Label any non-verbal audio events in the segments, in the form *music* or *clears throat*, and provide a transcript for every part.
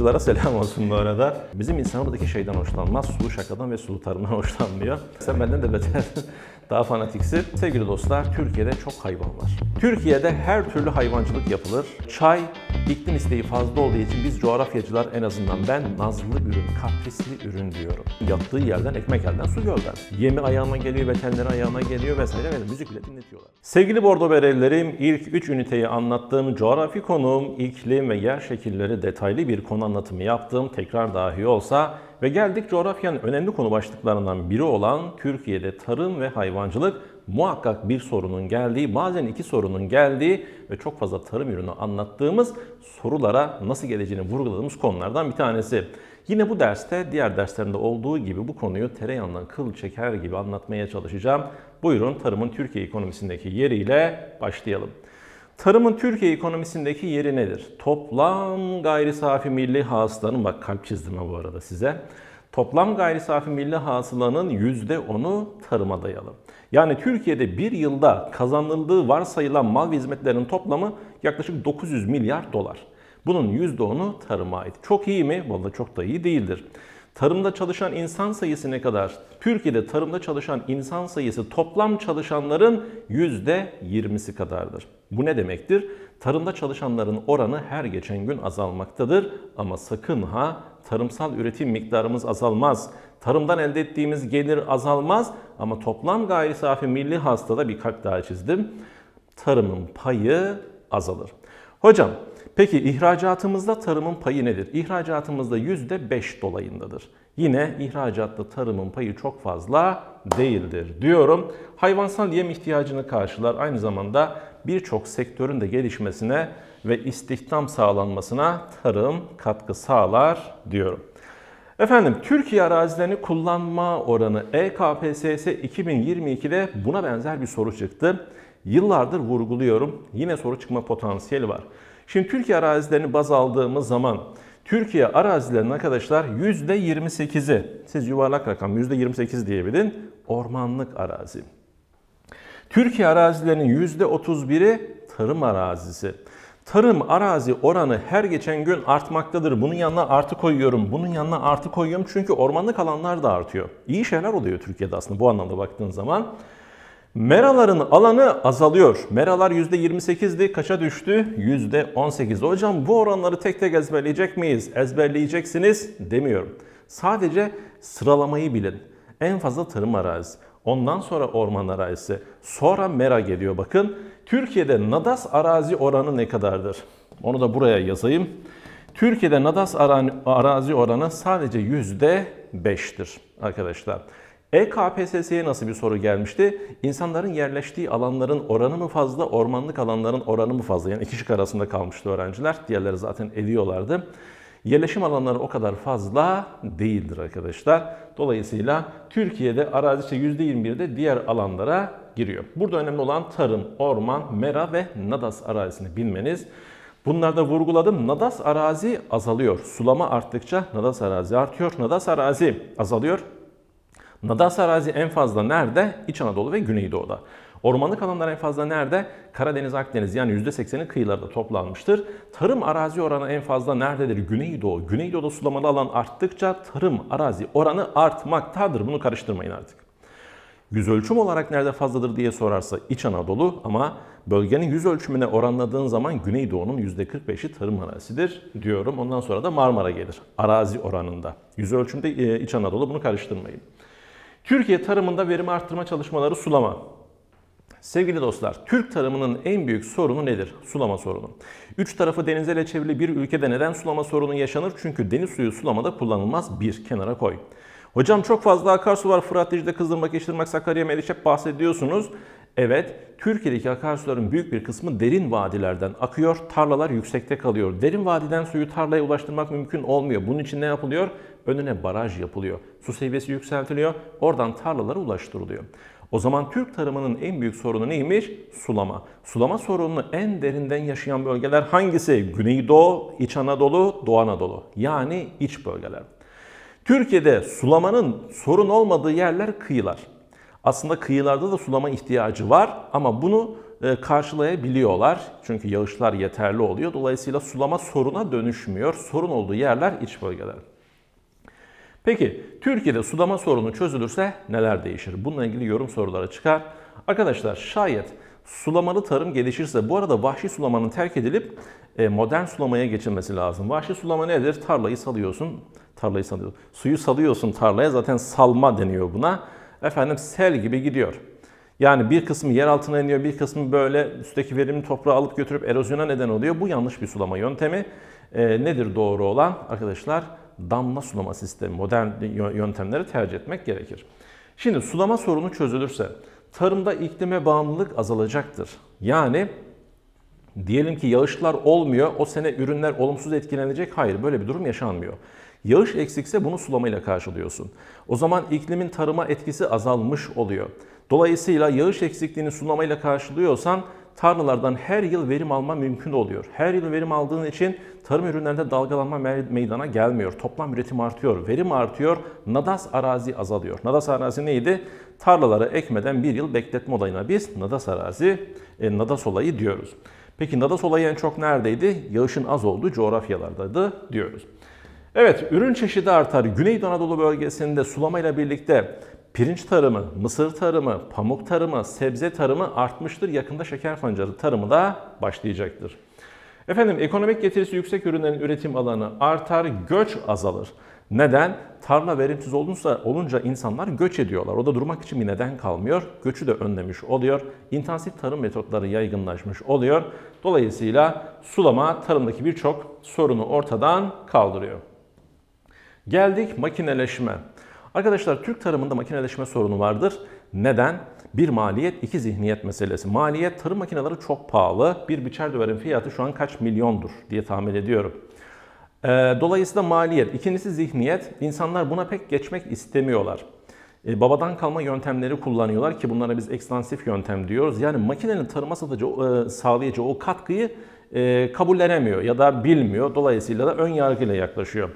bulgurculara selam olsun bu arada. Bizim insanımızdaki şeyden hoşlanmaz. Sulu şakadan ve sulu tarımdan *laughs* hoşlanmıyor. Sen benden de beter daha fanatiksi. Sevgili dostlar, Türkiye'de çok hayvan var. Türkiye'de her türlü hayvancılık yapılır. Çay, iklim isteği fazla olduğu için biz coğrafyacılar en azından ben nazlı ürün, kaprisli ürün diyorum. Yattığı yerden, ekmek elden, su gölden. Yemi ayağına geliyor, veteriner ayağına geliyor vesaire ve müzik bile dinletiyorlar. Sevgili Bordo Berelilerim, ilk 3 üniteyi anlattığım coğrafi konum, iklim ve yer şekilleri detaylı bir konu anlatımı yaptım. Tekrar dahi olsa ve geldik coğrafyanın önemli konu başlıklarından biri olan Türkiye'de tarım ve hayvancılık muhakkak bir sorunun geldiği, bazen iki sorunun geldiği ve çok fazla tarım ürünü anlattığımız sorulara nasıl geleceğini vurguladığımız konulardan bir tanesi. Yine bu derste diğer derslerinde olduğu gibi bu konuyu tereyağından kıl çeker gibi anlatmaya çalışacağım. Buyurun tarımın Türkiye ekonomisindeki yeriyle başlayalım. Tarımın Türkiye ekonomisindeki yeri nedir? Toplam gayri safi milli hasılanın, bak kalp çizdim bu arada size. Toplam gayri safi milli hasılanın %10'u tarıma dayalı. Yani Türkiye'de bir yılda kazanıldığı varsayılan mal ve hizmetlerin toplamı yaklaşık 900 milyar dolar. Bunun %10'u tarıma ait. Çok iyi mi? Vallahi çok da iyi değildir. Tarımda çalışan insan sayısı ne kadar? Türkiye'de tarımda çalışan insan sayısı toplam çalışanların %20'si kadardır. Bu ne demektir? Tarımda çalışanların oranı her geçen gün azalmaktadır ama sakın ha tarımsal üretim miktarımız azalmaz. Tarımdan elde ettiğimiz gelir azalmaz ama toplam gayri safi milli hastada bir kalp daha çizdim. Tarımın payı azalır. Hocam Peki ihracatımızda tarımın payı nedir? İhracatımızda %5 dolayındadır. Yine ihracatta tarımın payı çok fazla değildir diyorum. Hayvansal yem ihtiyacını karşılar. Aynı zamanda birçok sektörün de gelişmesine ve istihdam sağlanmasına tarım katkı sağlar diyorum. Efendim Türkiye arazilerini kullanma oranı EKPSS 2022'de buna benzer bir soru çıktı. Yıllardır vurguluyorum. Yine soru çıkma potansiyeli var. Şimdi Türkiye arazilerini baz aldığımız zaman Türkiye arazilerinin arkadaşlar %28'i, siz yuvarlak rakam %28 diyebilin, ormanlık arazi. Türkiye arazilerinin %31'i tarım arazisi. Tarım arazi oranı her geçen gün artmaktadır. Bunun yanına artı koyuyorum, bunun yanına artı koyuyorum çünkü ormanlık alanlar da artıyor. İyi şeyler oluyor Türkiye'de aslında bu anlamda baktığın zaman. Meraların alanı azalıyor. Meralar %28'di. Kaça düştü? %18. Hocam bu oranları tek tek ezberleyecek miyiz? Ezberleyeceksiniz demiyorum. Sadece sıralamayı bilin. En fazla tarım arazisi. Ondan sonra orman arazisi. Sonra mera geliyor bakın. Türkiye'de nadas arazi oranı ne kadardır? Onu da buraya yazayım. Türkiye'de nadas arazi oranı sadece %5'tir arkadaşlar. EKPSS'ye nasıl bir soru gelmişti? İnsanların yerleştiği alanların oranı mı fazla, ormanlık alanların oranı mı fazla? Yani iki şık arasında kalmıştı öğrenciler. Diğerleri zaten ediyorlardı. Yerleşim alanları o kadar fazla değildir arkadaşlar. Dolayısıyla Türkiye'de arazi işte %21'de diğer alanlara giriyor. Burada önemli olan tarım, orman, mera ve nadas arazisini bilmeniz. Bunlarda vurguladım. Nadas arazi azalıyor. Sulama arttıkça nadas arazi artıyor. Nadas arazi azalıyor. Nadas arazi en fazla nerede? İç Anadolu ve Güneydoğu'da. Ormanlık alanlar en fazla nerede? Karadeniz, Akdeniz yani %80'i kıyılarda toplanmıştır. Tarım arazi oranı en fazla nerededir? Güneydoğu. Güneydoğu'da sulamalı alan arttıkça tarım arazi oranı artmaktadır. Bunu karıştırmayın artık. Yüz ölçüm olarak nerede fazladır diye sorarsa İç Anadolu ama bölgenin yüz ölçümüne oranladığın zaman Güneydoğu'nun %45'i tarım arazisidir diyorum. Ondan sonra da Marmara gelir arazi oranında. Yüz ölçümde e, İç Anadolu bunu karıştırmayın. Türkiye tarımında verim arttırma çalışmaları sulama. Sevgili dostlar, Türk tarımının en büyük sorunu nedir? Sulama sorunu. Üç tarafı denizlerle çevrili bir ülkede neden sulama sorunu yaşanır? Çünkü deniz suyu sulamada kullanılmaz bir kenara koy. Hocam çok fazla akarsu var. Fırat, Dicle, Kızılırmak, Yeşilırmak, Sakarya, Meriç hep bahsediyorsunuz. Evet, Türkiye'deki akarsuların büyük bir kısmı derin vadilerden akıyor. Tarlalar yüksekte kalıyor. Derin vadiden suyu tarlaya ulaştırmak mümkün olmuyor. Bunun için ne yapılıyor? Önüne baraj yapılıyor. Su seviyesi yükseltiliyor. Oradan tarlalara ulaştırılıyor. O zaman Türk tarımının en büyük sorunu neymiş? Sulama. Sulama sorununu en derinden yaşayan bölgeler hangisi? Güneydoğu, İç Anadolu, Doğu Anadolu. Yani iç bölgeler. Türkiye'de sulamanın sorun olmadığı yerler kıyılar. Aslında kıyılarda da sulama ihtiyacı var ama bunu e, karşılayabiliyorlar. Çünkü yağışlar yeterli oluyor. Dolayısıyla sulama soruna dönüşmüyor. Sorun olduğu yerler iç bölgeler. Peki Türkiye'de sulama sorunu çözülürse neler değişir? Bununla ilgili yorum soruları çıkar. Arkadaşlar şayet sulamalı tarım gelişirse bu arada vahşi sulamanın terk edilip e, modern sulamaya geçilmesi lazım. Vahşi sulama nedir? Tarlayı salıyorsun, tarlayı salıyorsun. Suyu salıyorsun tarlaya zaten salma deniyor buna. Efendim sel gibi gidiyor. Yani bir kısmı yer altına iniyor, bir kısmı böyle üstteki verimli toprağı alıp götürüp erozyona neden oluyor. Bu yanlış bir sulama yöntemi. E, nedir doğru olan? Arkadaşlar damla sulama sistemi, modern yöntemleri tercih etmek gerekir. Şimdi sulama sorunu çözülürse tarımda iklime bağımlılık azalacaktır. Yani diyelim ki yağışlar olmuyor, o sene ürünler olumsuz etkilenecek. Hayır, böyle bir durum yaşanmıyor. Yağış eksikse bunu sulamayla karşılıyorsun. O zaman iklimin tarıma etkisi azalmış oluyor. Dolayısıyla yağış eksikliğini sulamayla karşılıyorsan tarlalardan her yıl verim alma mümkün oluyor. Her yıl verim aldığın için tarım ürünlerinde dalgalanma meydana gelmiyor. Toplam üretim artıyor, verim artıyor, nadas arazi azalıyor. Nadas arazi neydi? Tarlaları ekmeden bir yıl bekletme olayına biz nadas arazi, e, nadas olayı diyoruz. Peki nadas olayı en çok neredeydi? Yağışın az olduğu coğrafyalardaydı diyoruz. Evet, ürün çeşidi artar. Güneydoğu Anadolu bölgesinde sulamayla birlikte pirinç tarımı, mısır tarımı, pamuk tarımı, sebze tarımı artmıştır. Yakında şeker pancarı tarımı da başlayacaktır. Efendim ekonomik getirisi yüksek ürünlerin üretim alanı artar, göç azalır. Neden? Tarla verimsiz olunca, olunca insanlar göç ediyorlar. O da durmak için bir neden kalmıyor. Göçü de önlemiş oluyor. İntensif tarım metotları yaygınlaşmış oluyor. Dolayısıyla sulama tarımdaki birçok sorunu ortadan kaldırıyor. Geldik makineleşme. Arkadaşlar Türk tarımında makineleşme sorunu vardır. Neden? Bir maliyet, iki zihniyet meselesi. Maliyet, tarım makineleri çok pahalı. Bir biçer döverin fiyatı şu an kaç milyondur diye tahmin ediyorum. Ee, dolayısıyla maliyet. İkincisi zihniyet. İnsanlar buna pek geçmek istemiyorlar. Ee, babadan kalma yöntemleri kullanıyorlar ki bunlara biz ekstansif yöntem diyoruz. Yani makinenin tarıma satıcı, e, sağlayıcı o katkıyı e, ya da bilmiyor. Dolayısıyla da ön yargıyla yaklaşıyor.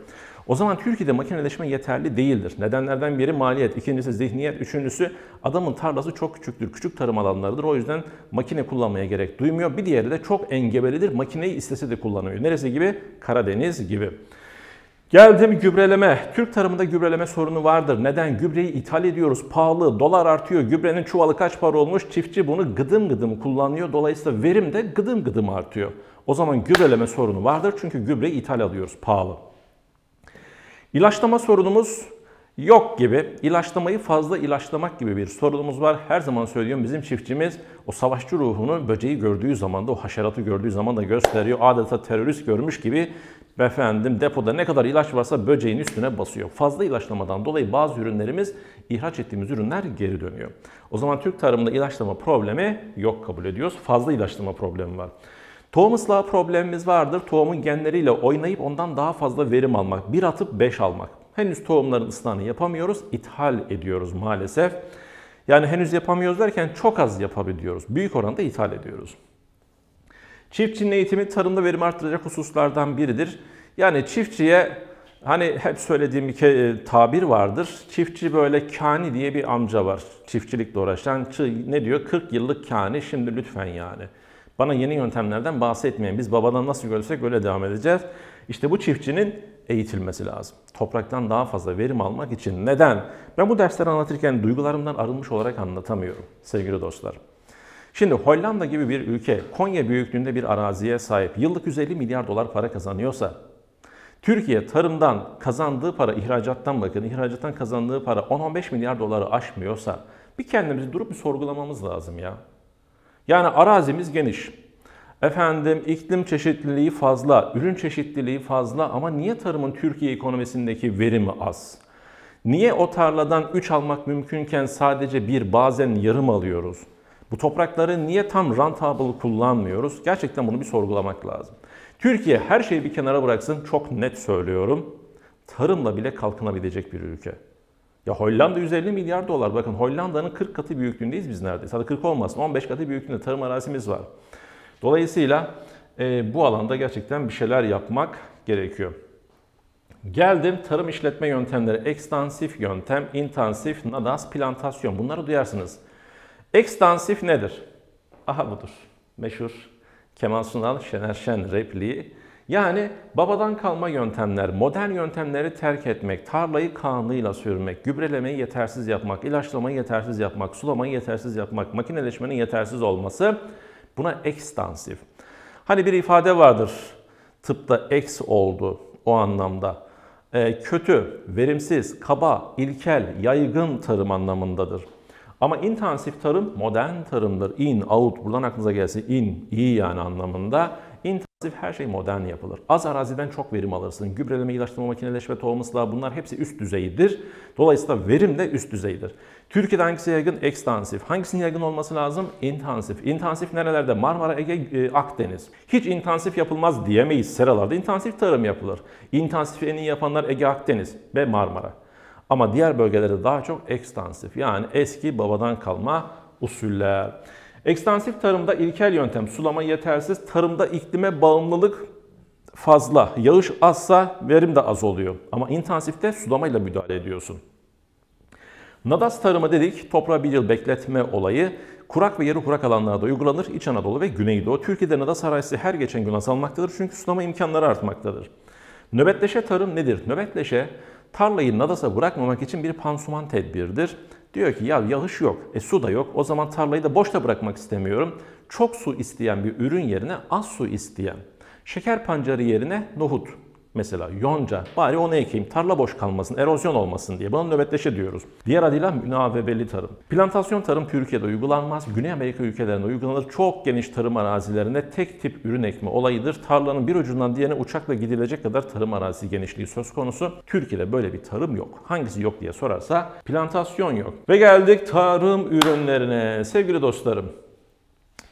O zaman Türkiye'de makineleşme yeterli değildir. Nedenlerden biri maliyet, ikincisi zihniyet, üçüncüsü adamın tarlası çok küçüktür. Küçük tarım alanlarıdır. O yüzden makine kullanmaya gerek duymuyor. Bir diğeri de çok engebelidir. Makineyi istese de kullanıyor. Neresi gibi? Karadeniz gibi. Geldim gübreleme. Türk tarımında gübreleme sorunu vardır. Neden? Gübreyi ithal ediyoruz. Pahalı, dolar artıyor. Gübrenin çuvalı kaç para olmuş? Çiftçi bunu gıdım gıdım kullanıyor. Dolayısıyla verim de gıdım gıdım artıyor. O zaman gübreleme sorunu vardır. Çünkü gübreyi ithal alıyoruz. Pahalı. İlaçlama sorunumuz yok gibi. İlaçlamayı fazla ilaçlamak gibi bir sorunumuz var. Her zaman söylüyorum bizim çiftçimiz o savaşçı ruhunu böceği gördüğü zaman da o haşeratı gördüğü zaman da gösteriyor. Adeta terörist görmüş gibi efendim depoda ne kadar ilaç varsa böceğin üstüne basıyor. Fazla ilaçlamadan dolayı bazı ürünlerimiz ihraç ettiğimiz ürünler geri dönüyor. O zaman Türk tarımında ilaçlama problemi yok kabul ediyoruz. Fazla ilaçlama problemi var. Tohum ıslahı problemimiz vardır. Tohumun genleriyle oynayıp ondan daha fazla verim almak. Bir atıp beş almak. Henüz tohumların ıslahını yapamıyoruz. ithal ediyoruz maalesef. Yani henüz yapamıyoruz derken çok az yapabiliyoruz. Büyük oranda ithal ediyoruz. Çiftçinin eğitimi tarımda verim arttıracak hususlardan biridir. Yani çiftçiye hani hep söylediğim bir e, tabir vardır. Çiftçi böyle kani diye bir amca var. Çiftçilikle uğraşan. Ne diyor? 40 yıllık kani şimdi lütfen yani. Bana yeni yöntemlerden bahsetmeyin. Biz babadan nasıl görürsek öyle devam edeceğiz. İşte bu çiftçinin eğitilmesi lazım. Topraktan daha fazla verim almak için. Neden? Ben bu dersleri anlatırken duygularımdan arınmış olarak anlatamıyorum sevgili dostlar. Şimdi Hollanda gibi bir ülke Konya büyüklüğünde bir araziye sahip yıllık 150 milyar dolar para kazanıyorsa Türkiye tarımdan kazandığı para ihracattan bakın ihracattan kazandığı para 10-15 milyar doları aşmıyorsa bir kendimizi durup bir sorgulamamız lazım ya. Yani arazimiz geniş. Efendim iklim çeşitliliği fazla, ürün çeşitliliği fazla ama niye tarımın Türkiye ekonomisindeki verimi az? Niye o tarladan 3 almak mümkünken sadece bir bazen yarım alıyoruz? Bu toprakları niye tam rentable kullanmıyoruz? Gerçekten bunu bir sorgulamak lazım. Türkiye her şeyi bir kenara bıraksın çok net söylüyorum. Tarımla bile kalkınabilecek bir ülke. Ya Hollanda 150 milyar dolar. Bakın Hollanda'nın 40 katı büyüklüğündeyiz biz neredeyse. Hadi 40 olmasın 15 katı büyüklüğünde tarım arazimiz var. Dolayısıyla e, bu alanda gerçekten bir şeyler yapmak gerekiyor. Geldim tarım işletme yöntemleri. Ekstansif yöntem, intensif, nadas, plantasyon. Bunları duyarsınız. Ekstansif nedir? Aha budur. Meşhur Kemal Sunal Şener Şen repliği. Yani babadan kalma yöntemler, modern yöntemleri terk etmek, tarlayı kanlıyla sürmek, gübrelemeyi yetersiz yapmak, ilaçlamayı yetersiz yapmak, sulamayı yetersiz yapmak, makineleşmenin yetersiz olması buna ekstansif. Hani bir ifade vardır, tıpta eks oldu o anlamda. E, kötü, verimsiz, kaba, ilkel, yaygın tarım anlamındadır. Ama intensif tarım modern tarımdır. In, out, buradan aklınıza gelsin. In, iyi yani anlamında. Her şey modern yapılır. Az araziden çok verim alırsın. Gübreleme, ilaçlama, makineleşme, tohum ıslah bunlar hepsi üst düzeydir. Dolayısıyla verim de üst düzeydir. Türkiye'de hangisi yaygın? Ekstansif. Hangisinin yaygın olması lazım? İntensif. İntensif nerelerde? Marmara, Ege, e, Akdeniz. Hiç intensif yapılmaz diyemeyiz seralarda. İntensif tarım yapılır. İntensif en iyi yapanlar Ege, Akdeniz ve Marmara. Ama diğer bölgelerde daha çok ekstansif yani eski babadan kalma usuller. Ekstansif tarımda ilkel yöntem sulama yetersiz, tarımda iklime bağımlılık fazla. Yağış azsa verim de az oluyor. Ama intensifte sulamayla müdahale ediyorsun. Nadas tarımı dedik, toprağı bir yıl bekletme olayı kurak ve yarı kurak alanlarda uygulanır. İç Anadolu ve Güneydoğu. Türkiye'de nadas arazisi her geçen gün azalmaktadır çünkü sulama imkanları artmaktadır. Nöbetleşe tarım nedir? Nöbetleşe tarlayı nadasa bırakmamak için bir pansuman tedbirdir. Diyor ki ya yağış yok, e su da yok. O zaman tarlayı da boşta bırakmak istemiyorum. Çok su isteyen bir ürün yerine az su isteyen. Şeker pancarı yerine nohut Mesela yonca, bari onu ekeyim, tarla boş kalmasın, erozyon olmasın diye. Buna nöbetleşe diyoruz. Diğer adıyla münavebeli tarım. Plantasyon tarım Türkiye'de uygulanmaz. Güney Amerika ülkelerinde uygulanır. Çok geniş tarım arazilerinde tek tip ürün ekme olayıdır. Tarlanın bir ucundan diğerine uçakla gidilecek kadar tarım arazisi genişliği söz konusu. Türkiye'de böyle bir tarım yok. Hangisi yok diye sorarsa plantasyon yok. Ve geldik tarım ürünlerine. Sevgili dostlarım,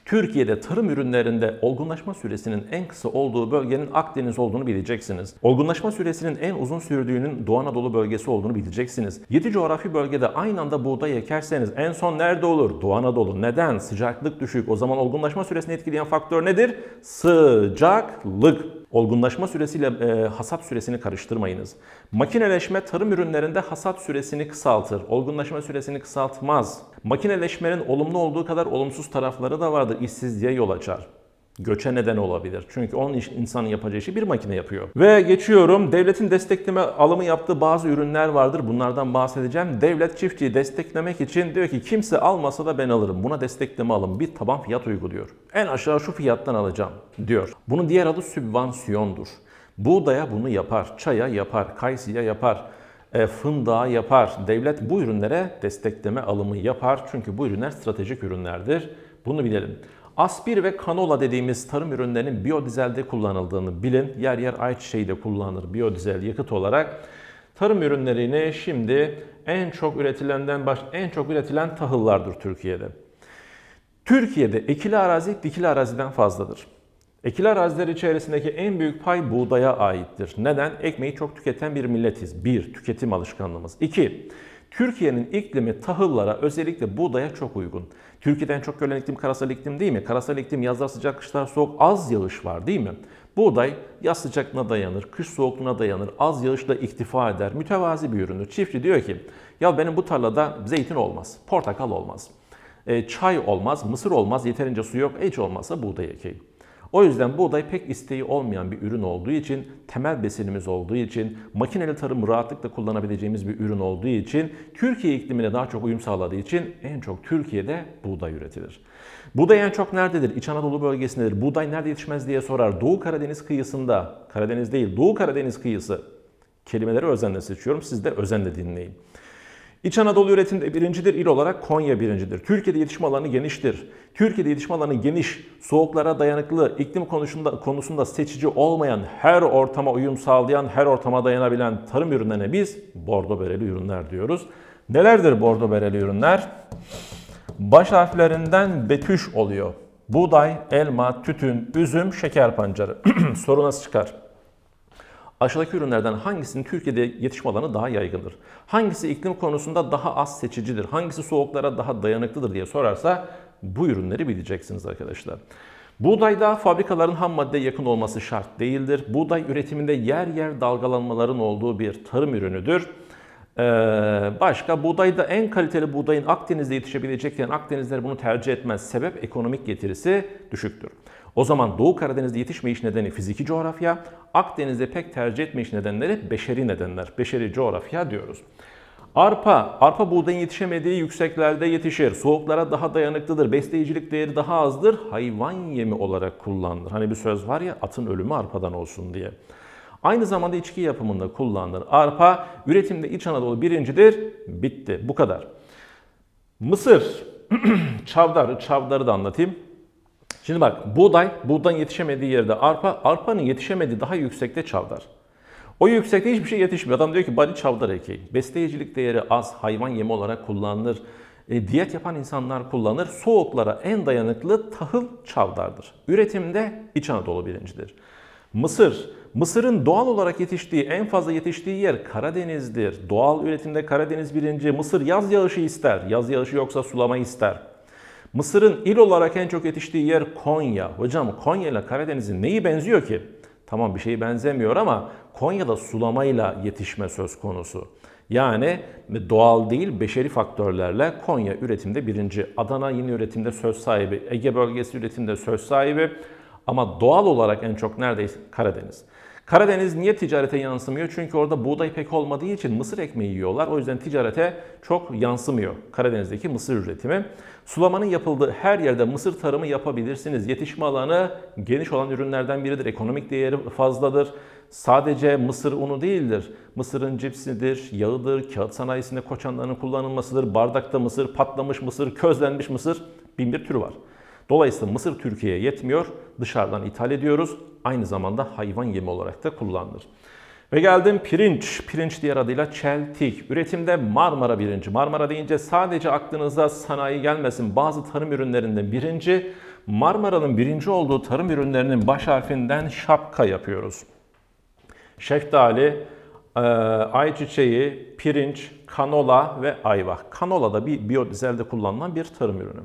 Türkiye'de tarım ürünlerinde olgunlaşma süresinin en kısa olduğu bölgenin Akdeniz olduğunu bileceksiniz. Olgunlaşma süresinin en uzun sürdüğünün Doğu Anadolu bölgesi olduğunu bileceksiniz. 7 coğrafi bölgede aynı anda buğday ekerseniz en son nerede olur? Doğu Anadolu. Neden? Sıcaklık düşük. O zaman olgunlaşma süresini etkileyen faktör nedir? Sıcaklık. Olgunlaşma süresiyle e, hasat süresini karıştırmayınız. Makineleşme tarım ürünlerinde hasat süresini kısaltır. Olgunlaşma süresini kısaltmaz. Makineleşmenin olumlu olduğu kadar olumsuz tarafları da vardır. İşsizliğe yol açar göçe neden olabilir. Çünkü onun iş, insanın yapacağı işi bir makine yapıyor. Ve geçiyorum. Devletin destekleme alımı yaptığı bazı ürünler vardır. Bunlardan bahsedeceğim. Devlet çiftçiyi desteklemek için diyor ki kimse almasa da ben alırım. Buna destekleme alım. Bir taban fiyat uyguluyor. En aşağı şu fiyattan alacağım diyor. Bunun diğer adı sübvansiyondur. Buğdaya bunu yapar, çaya yapar, kayısıya yapar, e, fındığa yapar. Devlet bu ürünlere destekleme alımı yapar. Çünkü bu ürünler stratejik ürünlerdir. Bunu bilelim. Aspir ve kanola dediğimiz tarım ürünlerinin biyodizelde kullanıldığını bilin. Yer yer ayçiçeği de kullanılır biyodizel yakıt olarak. Tarım ürünlerini şimdi en çok üretilenden baş en çok üretilen tahıllardır Türkiye'de. Türkiye'de ekili arazi dikili araziden fazladır. Ekili araziler içerisindeki en büyük pay buğdaya aittir. Neden? Ekmeği çok tüketen bir milletiz. Bir, tüketim alışkanlığımız. İki, Türkiye'nin iklimi tahıllara özellikle buğdaya çok uygun. Türkiye'den çok görülen iklim karasal iklim değil mi? Karasal iklim yazlar sıcak, kışlar soğuk, az yağış var değil mi? Buğday yaz sıcaklığına dayanır, kış soğukluğuna dayanır, az yağışla iktifa eder, mütevazi bir üründür. Çiftçi diyor ki, ya benim bu tarlada zeytin olmaz, portakal olmaz, e, çay olmaz, mısır olmaz, yeterince su yok, hiç olmazsa buğday ekeyim. O yüzden buğday pek isteği olmayan bir ürün olduğu için, temel besinimiz olduğu için, makineli tarım rahatlıkla kullanabileceğimiz bir ürün olduğu için, Türkiye iklimine daha çok uyum sağladığı için en çok Türkiye'de buğday üretilir. Buğday en çok nerededir? İç Anadolu bölgesindedir. Buğday nerede yetişmez diye sorar. Doğu Karadeniz kıyısında, Karadeniz değil, Doğu Karadeniz kıyısı. Kelimeleri özenle seçiyorum, siz de özenle dinleyin. İç Anadolu üretimde birincidir, il olarak Konya birincidir. Türkiye'de yetişme alanı geniştir. Türkiye'de yetişme alanı geniş, soğuklara dayanıklı, iklim konusunda, konusunda seçici olmayan, her ortama uyum sağlayan, her ortama dayanabilen tarım ürünlerine biz bordo bereli ürünler diyoruz. Nelerdir bordo bereli ürünler? Baş harflerinden betüş oluyor. Buğday, elma, tütün, üzüm, şeker pancarı. *clears throat* Soru nasıl çıkar? Aşağıdaki ürünlerden hangisinin Türkiye'de yetişme alanı daha yaygındır? Hangisi iklim konusunda daha az seçicidir? Hangisi soğuklara daha dayanıklıdır diye sorarsa bu ürünleri bileceksiniz arkadaşlar. Buğdayda fabrikaların ham madde yakın olması şart değildir. Buğday üretiminde yer yer dalgalanmaların olduğu bir tarım ürünüdür. Ee, başka buğdayda en kaliteli buğdayın Akdeniz'de yetişebilecekken Akdenizler bunu tercih etmez. Sebep ekonomik getirisi düşüktür. O zaman Doğu Karadeniz'de yetişmeyiş nedeni fiziki coğrafya, Akdeniz'de pek tercih etmeyiş nedenleri beşeri nedenler, beşeri coğrafya diyoruz. Arpa, arpa buğdayın yetişemediği yükseklerde yetişir. Soğuklara daha dayanıklıdır. Besleyicilik değeri daha azdır. Hayvan yemi olarak kullanılır. Hani bir söz var ya atın ölümü arpadan olsun diye. Aynı zamanda içki yapımında kullanılır. Arpa üretimde İç Anadolu birincidir. Bitti. Bu kadar. Mısır, *clears throat* çavdar, çavdarı da anlatayım. Şimdi bak buğday, buğdayın yetişemediği yerde arpa, arpanın yetişemediği daha yüksekte çavdar. O yüksekte hiçbir şey yetişmiyor. Adam diyor ki bari çavdar ekeyim. Besleyicilik değeri az, hayvan yemi olarak kullanılır. E, diyet yapan insanlar kullanır. Soğuklara en dayanıklı tahıl çavdardır. Üretimde İç Anadolu birincidir. Mısır, Mısır'ın doğal olarak yetiştiği, en fazla yetiştiği yer Karadeniz'dir. Doğal üretimde Karadeniz birinci. Mısır yaz yağışı ister. Yaz yağışı yoksa sulama ister. Mısır'ın il olarak en çok yetiştiği yer Konya. Hocam Konya ile Karadeniz'in neyi benziyor ki? Tamam bir şey benzemiyor ama Konya'da sulamayla yetişme söz konusu. Yani doğal değil beşeri faktörlerle Konya üretimde birinci. Adana yine üretimde söz sahibi. Ege bölgesi üretimde söz sahibi. Ama doğal olarak en çok neredeyse Karadeniz. Karadeniz niye ticarete yansımıyor? Çünkü orada buğday pek olmadığı için mısır ekmeği yiyorlar. O yüzden ticarete çok yansımıyor Karadeniz'deki mısır üretimi. Sulamanın yapıldığı her yerde mısır tarımı yapabilirsiniz. Yetişme alanı geniş olan ürünlerden biridir. Ekonomik değeri fazladır. Sadece mısır unu değildir. Mısırın cipsidir, yağıdır, kağıt sanayisinde koçanların kullanılmasıdır. Bardakta mısır, patlamış mısır, közlenmiş mısır bin bir türü var. Dolayısıyla mısır Türkiye'ye yetmiyor. Dışarıdan ithal ediyoruz. Aynı zamanda hayvan yemi olarak da kullanılır. Ve geldim pirinç. Pirinç diğer adıyla çeltik. Üretimde Marmara birinci. Marmara deyince sadece aklınıza sanayi gelmesin. Bazı tarım ürünlerinden birinci. Marmara'nın birinci olduğu tarım ürünlerinin baş harfinden şapka yapıyoruz. Şeftali, e, ayçiçeği, pirinç, kanola ve ayva. Kanola da bir biyodizelde kullanılan bir tarım ürünü.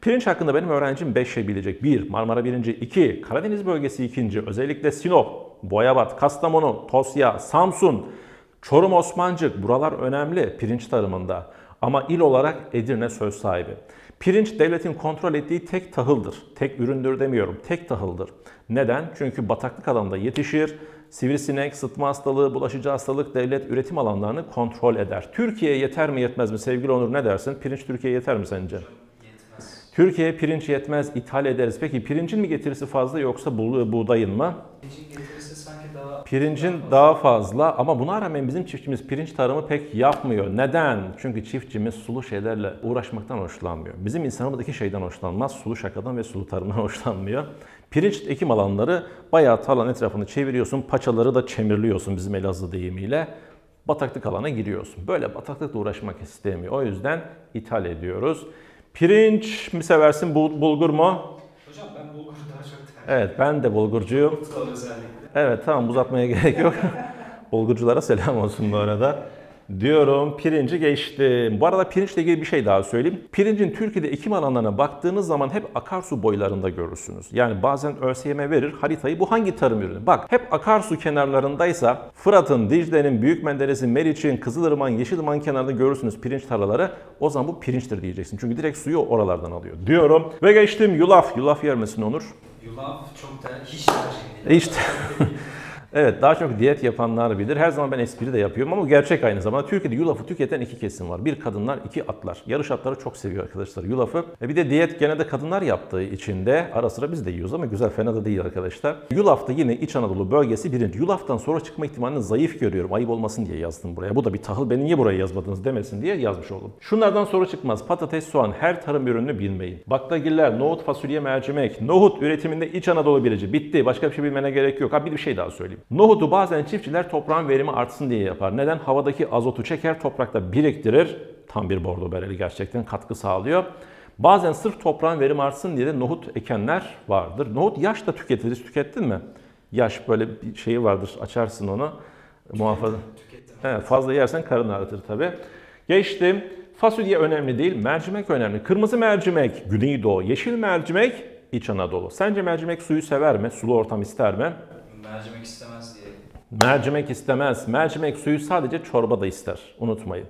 Pirinç hakkında benim öğrencim 5 şey bilecek. 1. Marmara birinci. 2. Karadeniz bölgesi ikinci. Özellikle Sinop, Boyabat, Kastamonu, Tosya, Samsun, Çorum Osmancık buralar önemli pirinç tarımında. Ama il olarak Edirne söz sahibi. Pirinç devletin kontrol ettiği tek tahıldır. Tek üründür demiyorum. Tek tahıldır. Neden? Çünkü bataklık alanda yetişir. Sivrisinek, sıtma hastalığı, bulaşıcı hastalık devlet üretim alanlarını kontrol eder. Türkiye'ye yeter mi yetmez mi? Sevgili Onur ne dersin? Pirinç Türkiye'ye yeter mi sence? Türkiye'ye pirinç yetmez, ithal ederiz. Peki pirincin mi getirisi fazla yoksa buğdayın mı? Pirincin. Pirincin daha fazla ama buna rağmen bizim çiftçimiz pirinç tarımı pek yapmıyor. Neden? Çünkü çiftçimiz sulu şeylerle uğraşmaktan hoşlanmıyor. Bizim insanımız iki şeyden hoşlanmaz. Sulu şakadan ve sulu tarımdan *laughs* hoşlanmıyor. Pirinç ekim alanları bayağı tarlanın etrafını çeviriyorsun. Paçaları da çemirliyorsun bizim Elazığ deyimiyle. Bataklık alana giriyorsun. Böyle bataklıkla uğraşmak istemiyor. O yüzden ithal ediyoruz. Pirinç mi seversin, bulgur mu? Hocam ben bulgur daha çok tercih Evet, ben de bulgurcuyum. Tutkal özellikle. Evet, tamam uzatmaya *laughs* gerek yok. Bulgurculara selam olsun bu arada. Diyorum pirinci geçtim. Bu arada pirinçle ilgili bir şey daha söyleyeyim. Pirincin Türkiye'de ekim alanlarına baktığınız zaman hep akarsu boylarında görürsünüz. Yani bazen ÖSYM verir haritayı bu hangi tarım ürünü? Bak hep akarsu kenarlarındaysa Fırat'ın, Dicle'nin, Büyük Menderes'in, Meriç'in, Kızılırmak'ın, Yeşilırmak'ın kenarında görürsünüz pirinç tarlaları. O zaman bu pirinçtir diyeceksin. Çünkü direkt suyu oralardan alıyor. Diyorum ve geçtim yulaf. Yulaf yer misin Onur? Yulaf çok da hiç tercih değil. İşte *laughs* Evet daha çok diyet yapanlar bilir. Her zaman ben espri de yapıyorum ama gerçek aynı zamanda. Türkiye'de yulafı tüketen iki kesim var. Bir kadınlar, iki atlar. Yarış atları çok seviyor arkadaşlar yulafı. E bir de diyet genelde kadınlar yaptığı için de ara sıra biz de yiyoruz ama güzel fena da değil arkadaşlar. Yulafta yine İç Anadolu bölgesi birinci. Yulaftan sonra çıkma ihtimalini zayıf görüyorum. Ayıp olmasın diye yazdım buraya. Bu da bir tahıl. Beni niye buraya yazmadınız demesin diye yazmış oldum. Şunlardan sonra çıkmaz. Patates, soğan her tarım ürününü bilmeyin. Baklagiller, nohut, fasulye, mercimek. Nohut üretiminde İç Anadolu birinci. Bitti. Başka bir şey bilmene gerek yok. Ha bir şey daha söyleyeyim. Nohutu bazen çiftçiler toprağın verimi artsın diye yapar. Neden? Havadaki azotu çeker, toprakta biriktirir. Tam bir bordo bereli gerçekten katkı sağlıyor. Bazen sırf toprağın verimi artsın diye de nohut ekenler vardır. Nohut yaş da tüketiriz. Tükettin mi? Yaş böyle bir şeyi vardır. Açarsın onu. Muhafaza. Evet, fazla yersen karın ağrıtır tabii. Geçtim. Fasulye önemli değil, mercimek önemli. Kırmızı mercimek Güneydoğu, yeşil mercimek İç Anadolu. Sence mercimek suyu sever mi? Sulu ortam ister mi? Mercimek istemez diye Mercimek istemez. Mercimek suyu sadece çorbada ister. Unutmayın.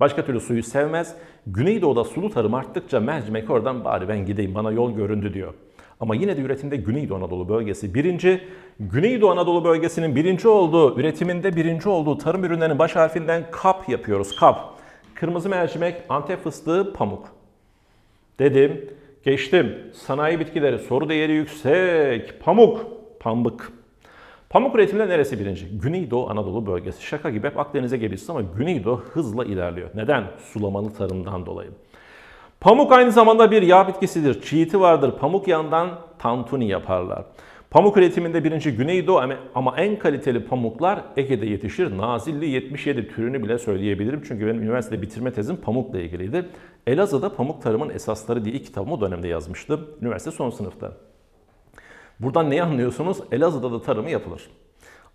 Başka türlü suyu sevmez. Güneydoğu'da sulu tarım arttıkça mercimek oradan bari ben gideyim bana yol göründü diyor. Ama yine de üretimde Güneydoğu Anadolu bölgesi birinci. Güneydoğu Anadolu bölgesinin birinci olduğu, üretiminde birinci olduğu tarım ürünlerinin baş harfinden kap yapıyoruz. Kap. Kırmızı mercimek, antep fıstığı, pamuk. Dedim, geçtim. Sanayi bitkileri soru değeri yüksek. Pamuk, pambık. Pamuk üretiminde neresi birinci? Güneydoğu Anadolu bölgesi. Şaka gibi hep Akdeniz'e geliyorsun ama Güneydoğu hızla ilerliyor. Neden? Sulamalı tarımdan dolayı. Pamuk aynı zamanda bir yağ bitkisidir. Çiğiti vardır. Pamuk yağından tantuni yaparlar. Pamuk üretiminde birinci Güneydoğu ama en kaliteli pamuklar Ege'de yetişir. Nazilli 77 türünü bile söyleyebilirim. Çünkü benim üniversitede bitirme tezim pamukla ilgiliydi. Elazığ'da pamuk tarımın esasları diye ilk kitabımı o dönemde yazmıştım. Üniversite son sınıfta. Buradan neyi anlıyorsunuz? Elazığ'da da tarımı yapılır.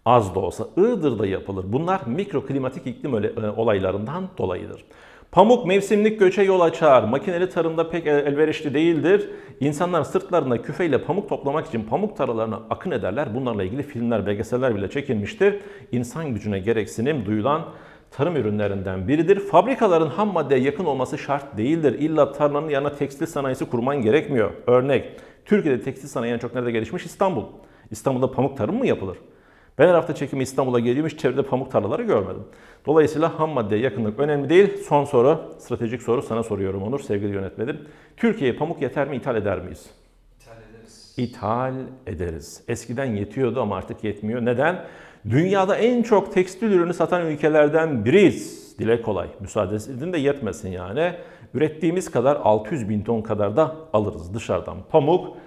Az da olsa Iğdır'da yapılır. Bunlar mikroklimatik iklim e, olaylarından dolayıdır. Pamuk mevsimlik göçe yol açar. Makineli tarımda pek elverişli değildir. İnsanlar sırtlarında küfeyle pamuk toplamak için pamuk tarlalarına akın ederler. Bunlarla ilgili filmler, belgeseller bile çekilmiştir. İnsan gücüne gereksinim duyulan tarım ürünlerinden biridir. Fabrikaların ham maddeye yakın olması şart değildir. İlla tarlanın yanına tekstil sanayisi kurman gerekmiyor. Örnek, Türkiye'de tekstil sanayi en çok nerede gelişmiş? İstanbul. İstanbul'da pamuk tarımı mı yapılır? Ben her hafta çekimi İstanbul'a geliyorum hiç çevrede pamuk tarlaları görmedim. Dolayısıyla ham maddeye yakınlık önemli değil. Son soru, stratejik soru sana soruyorum Onur sevgili yönetmenim. Türkiye'ye pamuk yeter mi, ithal eder miyiz? İthal ederiz. İthal ederiz. Eskiden yetiyordu ama artık yetmiyor. Neden? Dünyada en çok tekstil ürünü satan ülkelerden biriyiz. Dile kolay. Müsaade edin de yetmesin yani. Ürettiğimiz kadar 600 bin ton kadar da alırız dışarıdan. Pamuk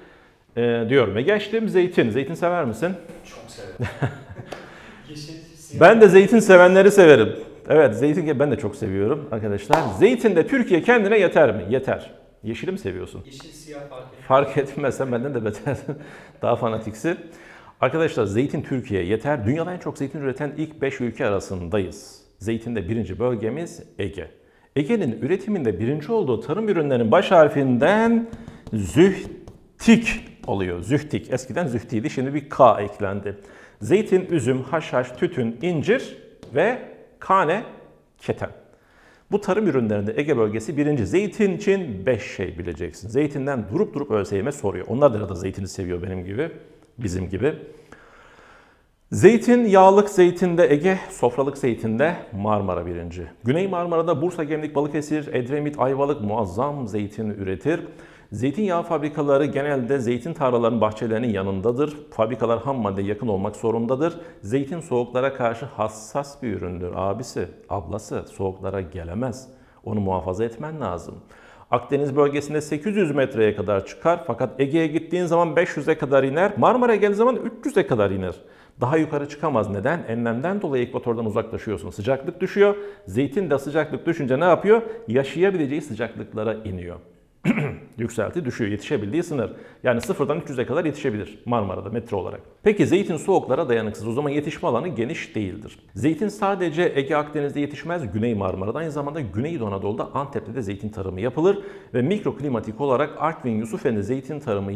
e, diyorum. Ve geçtim zeytin. Zeytin sever misin? Çok severim. *laughs* Yeşil. Ben de zeytin sevenleri severim. Evet zeytin ben de çok seviyorum arkadaşlar. Zeytin de Türkiye kendine yeter mi? Yeter. Yeşili mi seviyorsun? Yeşil, siyah fark etmez. Fark etmezsen benden de beter. *laughs* Daha fanatiksin. Arkadaşlar zeytin Türkiye yeter. Dünyada en çok zeytin üreten ilk 5 ülke arasındayız. Zeytinde birinci bölgemiz Ege. Ege'nin üretiminde birinci olduğu tarım ürünlerinin baş harfinden zühtik oluyor. Zühtik. Eskiden zühtiydi. Şimdi bir K eklendi. Zeytin, üzüm, haşhaş, tütün, incir ve kane, keten. Bu tarım ürünlerinde Ege bölgesi birinci. Zeytin için 5 şey bileceksin. Zeytinden durup durup ÖSYM soruyor. Onlar da zeytini seviyor benim gibi, bizim gibi. Zeytin, yağlık zeytinde Ege, sofralık zeytinde Marmara birinci. Güney Marmara'da Bursa, Gemlik, Balıkesir, Edremit, Ayvalık muazzam zeytin üretir. Zeytinyağı fabrikaları genelde zeytin tarlalarının bahçelerinin yanındadır. Fabrikalar ham madde yakın olmak zorundadır. Zeytin soğuklara karşı hassas bir üründür. Abisi, ablası soğuklara gelemez. Onu muhafaza etmen lazım. Akdeniz bölgesinde 800 metreye kadar çıkar fakat Ege'ye gittiğin zaman 500'e kadar iner. Marmara'ya geldiği zaman 300'e kadar iner. Daha yukarı çıkamaz. Neden? Enlemden dolayı ekvatordan uzaklaşıyorsun. Sıcaklık düşüyor. Zeytin de sıcaklık düşünce ne yapıyor? Yaşayabileceği sıcaklıklara iniyor. *clears throat* yükselti düşüyor. Yetişebildiği sınır. Yani sıfırdan 300'e kadar yetişebilir Marmara'da metre olarak. Peki zeytin soğuklara dayanıksız. O zaman yetişme alanı geniş değildir. Zeytin sadece Ege Akdeniz'de yetişmez. Güney Marmara'da aynı zamanda Güneydoğu Anadolu'da Antep'te de zeytin tarımı yapılır. Ve mikroklimatik olarak Artvin, Yusufeli'de zeytin tarımı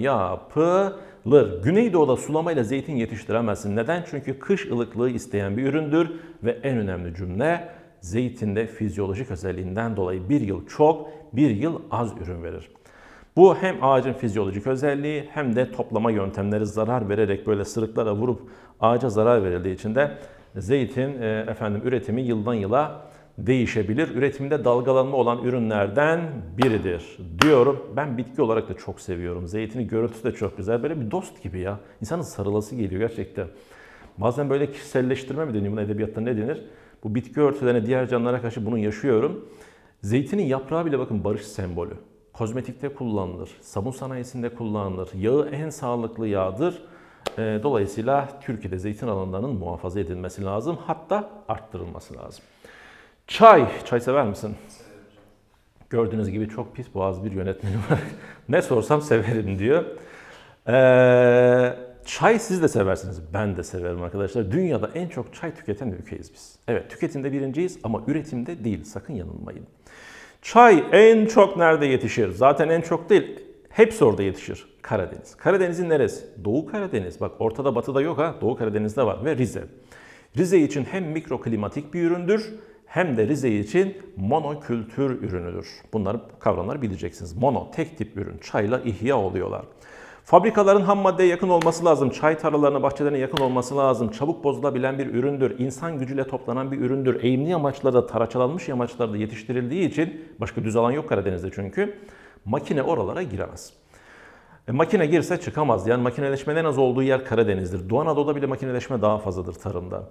yapılır. Güneydoğu'da sulamayla zeytin yetiştiremezsin. Neden? Çünkü kış ılıklığı isteyen bir üründür. Ve en önemli cümle zeytinde fizyolojik özelliğinden dolayı bir yıl çok, bir yıl az ürün verir. Bu hem ağacın fizyolojik özelliği hem de toplama yöntemleri zarar vererek böyle sırıklara vurup ağaca zarar verildiği için de zeytin e, efendim üretimi yıldan yıla değişebilir. Üretimde dalgalanma olan ürünlerden biridir diyorum. Ben bitki olarak da çok seviyorum. Zeytini görüntüsü de çok güzel. Böyle bir dost gibi ya. İnsanın sarılası geliyor gerçekten. Bazen böyle kişiselleştirme mi deniyor? Buna edebiyatta ne denir? Bu bitki örtülerine, diğer canlılara karşı bunu yaşıyorum. Zeytinin yaprağı bile bakın barış sembolü. Kozmetikte kullanılır, sabun sanayisinde kullanılır. Yağı en sağlıklı yağdır. Ee, dolayısıyla Türkiye'de zeytin alanlarının muhafaza edilmesi lazım. Hatta arttırılması lazım. Çay. Çay sever misin? Gördüğünüz gibi çok pis boğaz bir yönetmenim var. *laughs* ne sorsam severim diyor. Ee, çay siz de seversiniz. Ben de severim arkadaşlar. Dünyada en çok çay tüketen ülkeyiz biz. Evet tüketimde birinciyiz ama üretimde değil. Sakın yanılmayın. Çay en çok nerede yetişir? Zaten en çok değil. Hepsi orada yetişir. Karadeniz. Karadeniz'in neresi? Doğu Karadeniz. Bak ortada batıda yok ha. Doğu Karadeniz'de var ve Rize. Rize için hem mikroklimatik bir üründür hem de Rize için monokültür ürünüdür. Bunları kavramları bileceksiniz. Mono, tek tip ürün. Çayla ihya oluyorlar. Fabrikaların ham maddeye yakın olması lazım. Çay tarlalarına, bahçelerine yakın olması lazım. Çabuk bozulabilen bir üründür. İnsan gücüyle toplanan bir üründür. Eğimli yamaçlarda, taraçalanmış yamaçlarda yetiştirildiği için, başka düz alan yok Karadeniz'de çünkü, makine oralara giremez. E, makine girse çıkamaz. Yani makineleşmenin en az olduğu yer Karadeniz'dir. Doğu Anadolu'da bile makineleşme daha fazladır tarımda.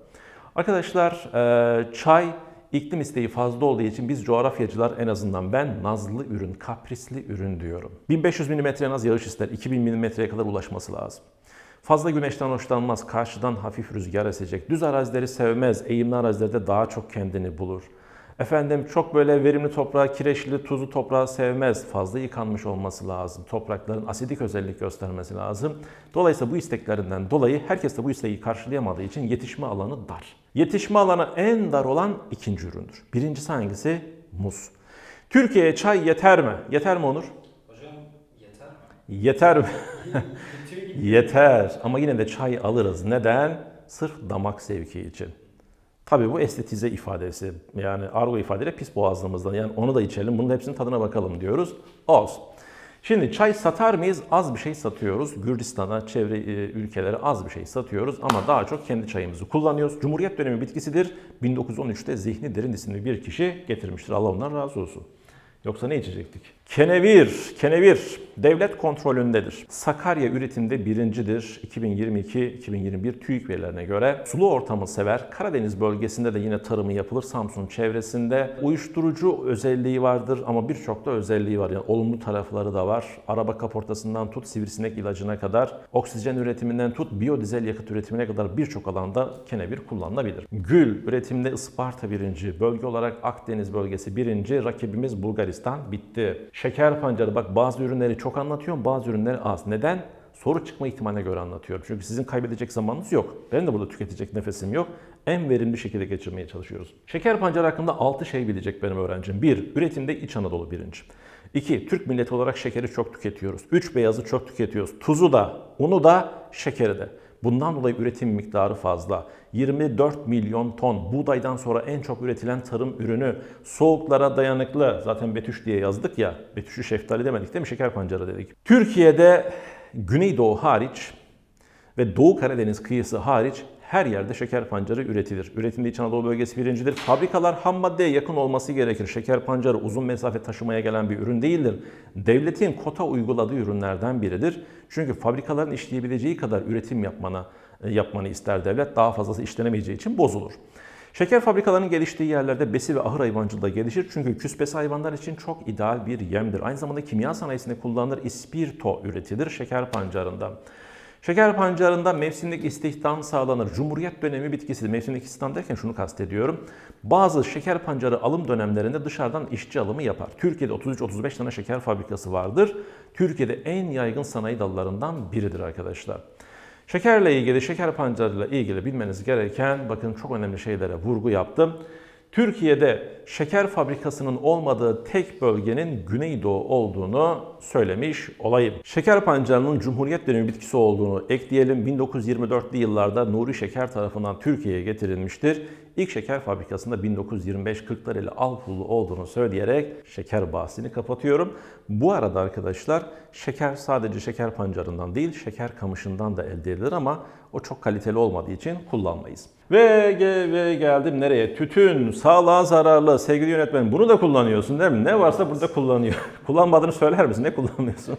Arkadaşlar e, çay iklim isteği fazla olduğu için biz coğrafyacılar en azından ben nazlı ürün, kaprisli ürün diyorum. 1500 mm naz yağış ister, 2000 mm'ye kadar ulaşması lazım. Fazla güneşten hoşlanmaz, karşıdan hafif rüzgar esecek. Düz arazileri sevmez, eğimli arazilerde daha çok kendini bulur. Efendim çok böyle verimli toprağı, kireçli, tuzlu toprağı sevmez. Fazla yıkanmış olması lazım. Toprakların asidik özellik göstermesi lazım. Dolayısıyla bu isteklerinden dolayı herkes de bu isteği karşılayamadığı için yetişme alanı dar. Yetişme alanı en dar olan ikinci üründür. Birincisi hangisi? Muz. Türkiye'ye çay yeter mi? Yeter mi Onur? Hocam yeter mi? Yeter mi? *laughs* Yeter. Ama yine de çay alırız. Neden? Sırf damak zevki için. Tabii bu estetize ifadesi. Yani argo ifadeyle pis boğazlığımızdan. Yani onu da içelim, bunun hepsinin tadına bakalım diyoruz. Olsun. Şimdi çay satar mıyız? Az bir şey satıyoruz. Gürcistan'a, çevre e, ülkelere az bir şey satıyoruz ama daha çok kendi çayımızı kullanıyoruz. Cumhuriyet dönemi bitkisidir. 1913'te Zihni Derin isimli bir kişi getirmiştir. Allah ondan razı olsun. Yoksa ne içecektik? Kenevir, kenevir devlet kontrolündedir. Sakarya üretimde birincidir. 2022-2021 TÜİK verilerine göre sulu ortamı sever. Karadeniz bölgesinde de yine tarımı yapılır. Samsun çevresinde uyuşturucu özelliği vardır ama birçok da özelliği var. Yani olumlu tarafları da var. Araba kaportasından tut sivrisinek ilacına kadar, oksijen üretiminden tut biyodizel yakıt üretimine kadar birçok alanda kenevir kullanılabilir. Gül üretimde Isparta birinci, bölge olarak Akdeniz bölgesi birinci, rakibimiz Bulgaristan bitti. Şeker pancarı bak bazı ürünleri çok anlatıyorum, bazı ürünleri az. Neden? Soru çıkma ihtimaline göre anlatıyorum. Çünkü sizin kaybedecek zamanınız yok. Benim de burada tüketecek nefesim yok. En verimli şekilde geçirmeye çalışıyoruz. Şeker pancarı hakkında 6 şey bilecek benim öğrencim. 1. Üretimde İç Anadolu birinci. 2. Türk milleti olarak şekeri çok tüketiyoruz. 3. Beyazı çok tüketiyoruz. Tuzu da, unu da, şekeri de. Bundan dolayı üretim miktarı fazla. 24 milyon ton buğdaydan sonra en çok üretilen tarım ürünü. Soğuklara dayanıklı. Zaten betüş diye yazdık ya. Betüşü şeftali demedik değil mi? Şeker pancarı dedik. Türkiye'de Güneydoğu hariç ve Doğu Karadeniz kıyısı hariç her yerde şeker pancarı üretilir. Üretimde İç Anadolu bölgesi birincidir. Fabrikalar ham maddeye yakın olması gerekir. Şeker pancarı uzun mesafe taşımaya gelen bir ürün değildir. Devletin kota uyguladığı ürünlerden biridir. Çünkü fabrikaların işleyebileceği kadar üretim yapmana yapmanı ister devlet. Daha fazlası işlenemeyeceği için bozulur. Şeker fabrikalarının geliştiği yerlerde besi ve ahır hayvancılığı da gelişir. Çünkü küspesi hayvanlar için çok ideal bir yemdir. Aynı zamanda kimya sanayisinde kullanılır ispirto üretilir şeker pancarında. Şeker pancarında mevsimlik istihdam sağlanır. Cumhuriyet dönemi bitkisi. Mevsimlik istihdam derken şunu kastediyorum. Bazı şeker pancarı alım dönemlerinde dışarıdan işçi alımı yapar. Türkiye'de 33-35 tane şeker fabrikası vardır. Türkiye'de en yaygın sanayi dallarından biridir arkadaşlar. Şekerle ilgili, şeker pancarıyla ilgili bilmeniz gereken bakın çok önemli şeylere vurgu yaptım. Türkiye'de şeker fabrikasının olmadığı tek bölgenin Güneydoğu olduğunu söylemiş olayım. Şeker pancarının Cumhuriyet dönemi bitkisi olduğunu ekleyelim. 1924'lü yıllarda Nuri Şeker tarafından Türkiye'ye getirilmiştir. İlk şeker fabrikasında 1925 Kırklareli Alpullu olduğunu söyleyerek şeker bahsini kapatıyorum. Bu arada arkadaşlar şeker sadece şeker pancarından değil şeker kamışından da elde edilir ama o çok kaliteli olmadığı için kullanmayız. Ve, ge- ve geldim nereye? Tütün, sağlığa zararlı. Sevgili yönetmenim bunu da kullanıyorsun değil mi? Ne varsa burada kullanıyor. *laughs* Kullanmadığını söyler misin? Ne kullanıyorsun?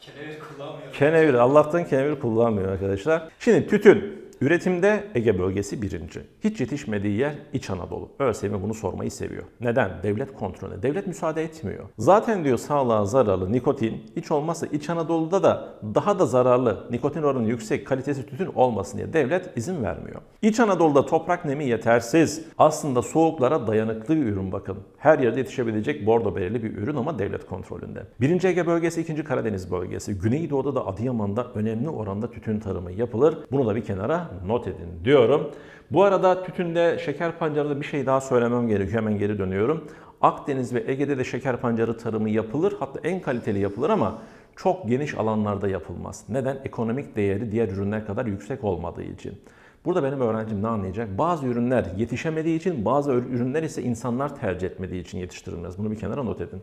Kenevir kullanmıyorum. Kenevir. Allah'tan kenevir kullanmıyor arkadaşlar. Şimdi tütün. Üretimde Ege bölgesi birinci. Hiç yetişmediği yer İç Anadolu. ÖSYM bunu sormayı seviyor. Neden? Devlet kontrolü. Devlet müsaade etmiyor. Zaten diyor sağlığa zararlı nikotin, hiç olmazsa İç Anadolu'da da daha da zararlı nikotin oranı yüksek kalitesi tütün olmasın diye devlet izin vermiyor. İç Anadolu'da toprak nemi yetersiz. Aslında soğuklara dayanıklı bir ürün bakın. Her yerde yetişebilecek bordo bereli bir ürün ama devlet kontrolünde. Birinci Ege bölgesi, ikinci Karadeniz bölgesi. Güneydoğu'da da Adıyaman'da önemli oranda tütün tarımı yapılır. Bunu da bir kenara not edin diyorum. Bu arada tütünde şeker pancarında bir şey daha söylemem gerekiyor. Hemen geri dönüyorum. Akdeniz ve Ege'de de şeker pancarı tarımı yapılır. Hatta en kaliteli yapılır ama çok geniş alanlarda yapılmaz. Neden? Ekonomik değeri diğer ürünler kadar yüksek olmadığı için. Burada benim öğrencim ne anlayacak? Bazı ürünler yetişemediği için, bazı ürünler ise insanlar tercih etmediği için yetiştirilmez. Bunu bir kenara not edin.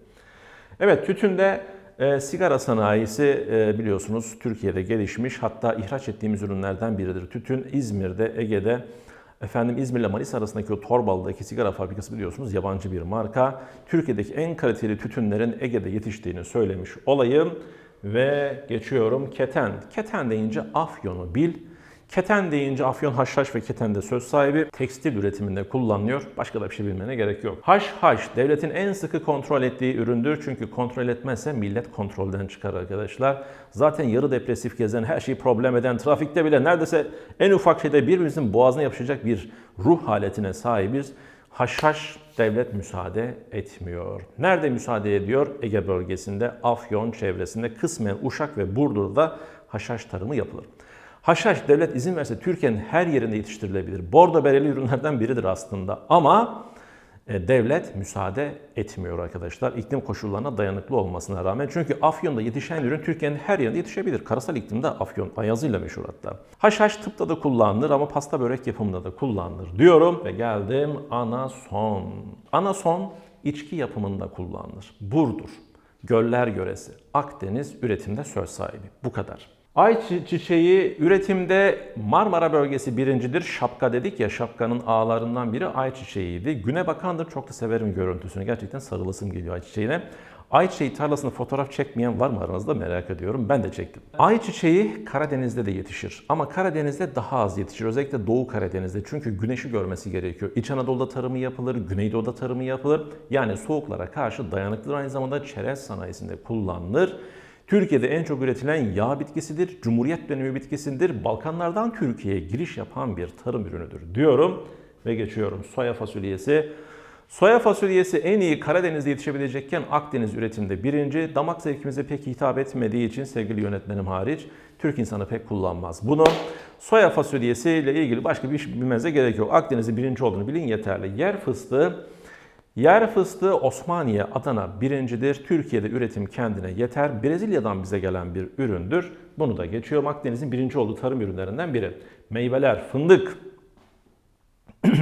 Evet, tütünde e, sigara sanayisi e, biliyorsunuz Türkiye'de gelişmiş. Hatta ihraç ettiğimiz ürünlerden biridir. Tütün İzmir'de, Ege'de, efendim İzmir ile Manisa arasındaki o Torbalı'daki sigara fabrikası biliyorsunuz yabancı bir marka. Türkiye'deki en kaliteli tütünlerin Ege'de yetiştiğini söylemiş olayım. Ve geçiyorum keten. Keten deyince Afyon'u bil. Keten deyince Afyon Haşhaş ve Keten'de söz sahibi tekstil üretiminde kullanılıyor. Başka da bir şey bilmene gerek yok. Haşhaş devletin en sıkı kontrol ettiği üründür. Çünkü kontrol etmezse millet kontrolden çıkar arkadaşlar. Zaten yarı depresif gezen, her şeyi problem eden, trafikte bile neredeyse en ufak şeyde birbirimizin boğazına yapışacak bir ruh haletine sahibiz. Haşhaş devlet müsaade etmiyor. Nerede müsaade ediyor? Ege bölgesinde, Afyon çevresinde, kısmen Uşak ve Burdur'da haşhaş tarımı yapılır. Haşhaş devlet izin verse Türkiye'nin her yerinde yetiştirilebilir. Bordo bereli ürünlerden biridir aslında ama e, devlet müsaade etmiyor arkadaşlar. İklim koşullarına dayanıklı olmasına rağmen. Çünkü Afyon'da yetişen ürün Türkiye'nin her yerinde yetişebilir. Karasal iklimde Afyon ayazıyla meşhur hatta. Haşhaş tıpta da kullanılır ama pasta börek yapımında da kullanılır diyorum. Ve geldim anason. Anason içki yapımında kullanılır. Burdur, Göller Göresi, Akdeniz üretimde söz sahibi. Bu kadar. Ay çiçeği üretimde Marmara bölgesi birincidir. Şapka dedik ya şapkanın ağlarından biri ay çiçeğiydi. Güne bakandır çok da severim görüntüsünü. Gerçekten sarılasım geliyor ay çiçeğine. Ayçiçeği tarlasını fotoğraf çekmeyen var mı aranızda merak ediyorum. Ben de çektim. Ayçiçeği Karadeniz'de de yetişir. Ama Karadeniz'de daha az yetişir. Özellikle Doğu Karadeniz'de. Çünkü güneşi görmesi gerekiyor. İç Anadolu'da tarımı yapılır, Güneydoğu'da tarımı yapılır. Yani soğuklara karşı dayanıklıdır. Aynı zamanda çerez sanayisinde kullanılır. Türkiye'de en çok üretilen yağ bitkisidir. Cumhuriyet dönemi bitkisidir. Balkanlardan Türkiye'ye giriş yapan bir tarım ürünüdür diyorum ve geçiyorum. Soya fasulyesi. Soya fasulyesi en iyi Karadeniz'de yetişebilecekken Akdeniz üretimde birinci. Damak zevkimize pek hitap etmediği için sevgili yönetmenim hariç Türk insanı pek kullanmaz. Bunu soya fasulyesi ile ilgili başka bir iş bilmenize gerek yok. Akdeniz'in birinci olduğunu bilin yeterli. Yer fıstığı Yer fıstığı Osmaniye, Adana birincidir. Türkiye'de üretim kendine yeter. Brezilya'dan bize gelen bir üründür. Bunu da geçiyorum. Akdeniz'in birinci olduğu tarım ürünlerinden biri. Meyveler, fındık. *clears throat*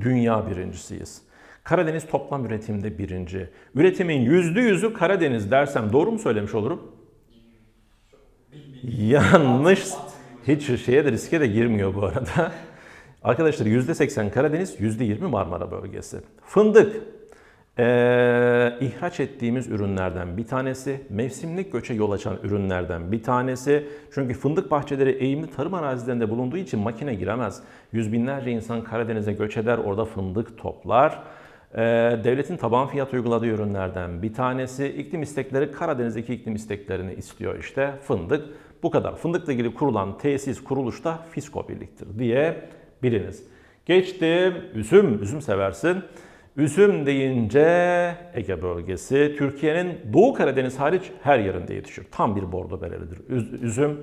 Dünya birincisiyiz. Karadeniz toplam üretimde birinci. Üretimin yüzde yüzü Karadeniz dersem doğru mu söylemiş olurum? Yanlış. Hiç şeye de riske de girmiyor bu arada. Arkadaşlar %80 Karadeniz, %20 Marmara bölgesi. Fındık, ee, ihraç ettiğimiz ürünlerden bir tanesi, mevsimlik göçe yol açan ürünlerden bir tanesi. Çünkü fındık bahçeleri eğimli tarım arazilerinde bulunduğu için makine giremez. Yüz binlerce insan Karadeniz'e göç eder, orada fındık toplar. Ee, devletin taban fiyat uyguladığı ürünlerden bir tanesi. İklim istekleri Karadeniz'deki iklim isteklerini istiyor işte fındık. Bu kadar. Fındıkla ilgili kurulan tesis, kuruluşta Fisko birliktir diye biliniz. Geçtim. Üzüm. Üzüm seversin. Üzüm deyince Ege bölgesi, Türkiye'nin Doğu Karadeniz hariç her yerinde yetişir. Tam bir bordo berelidir. Üzüm,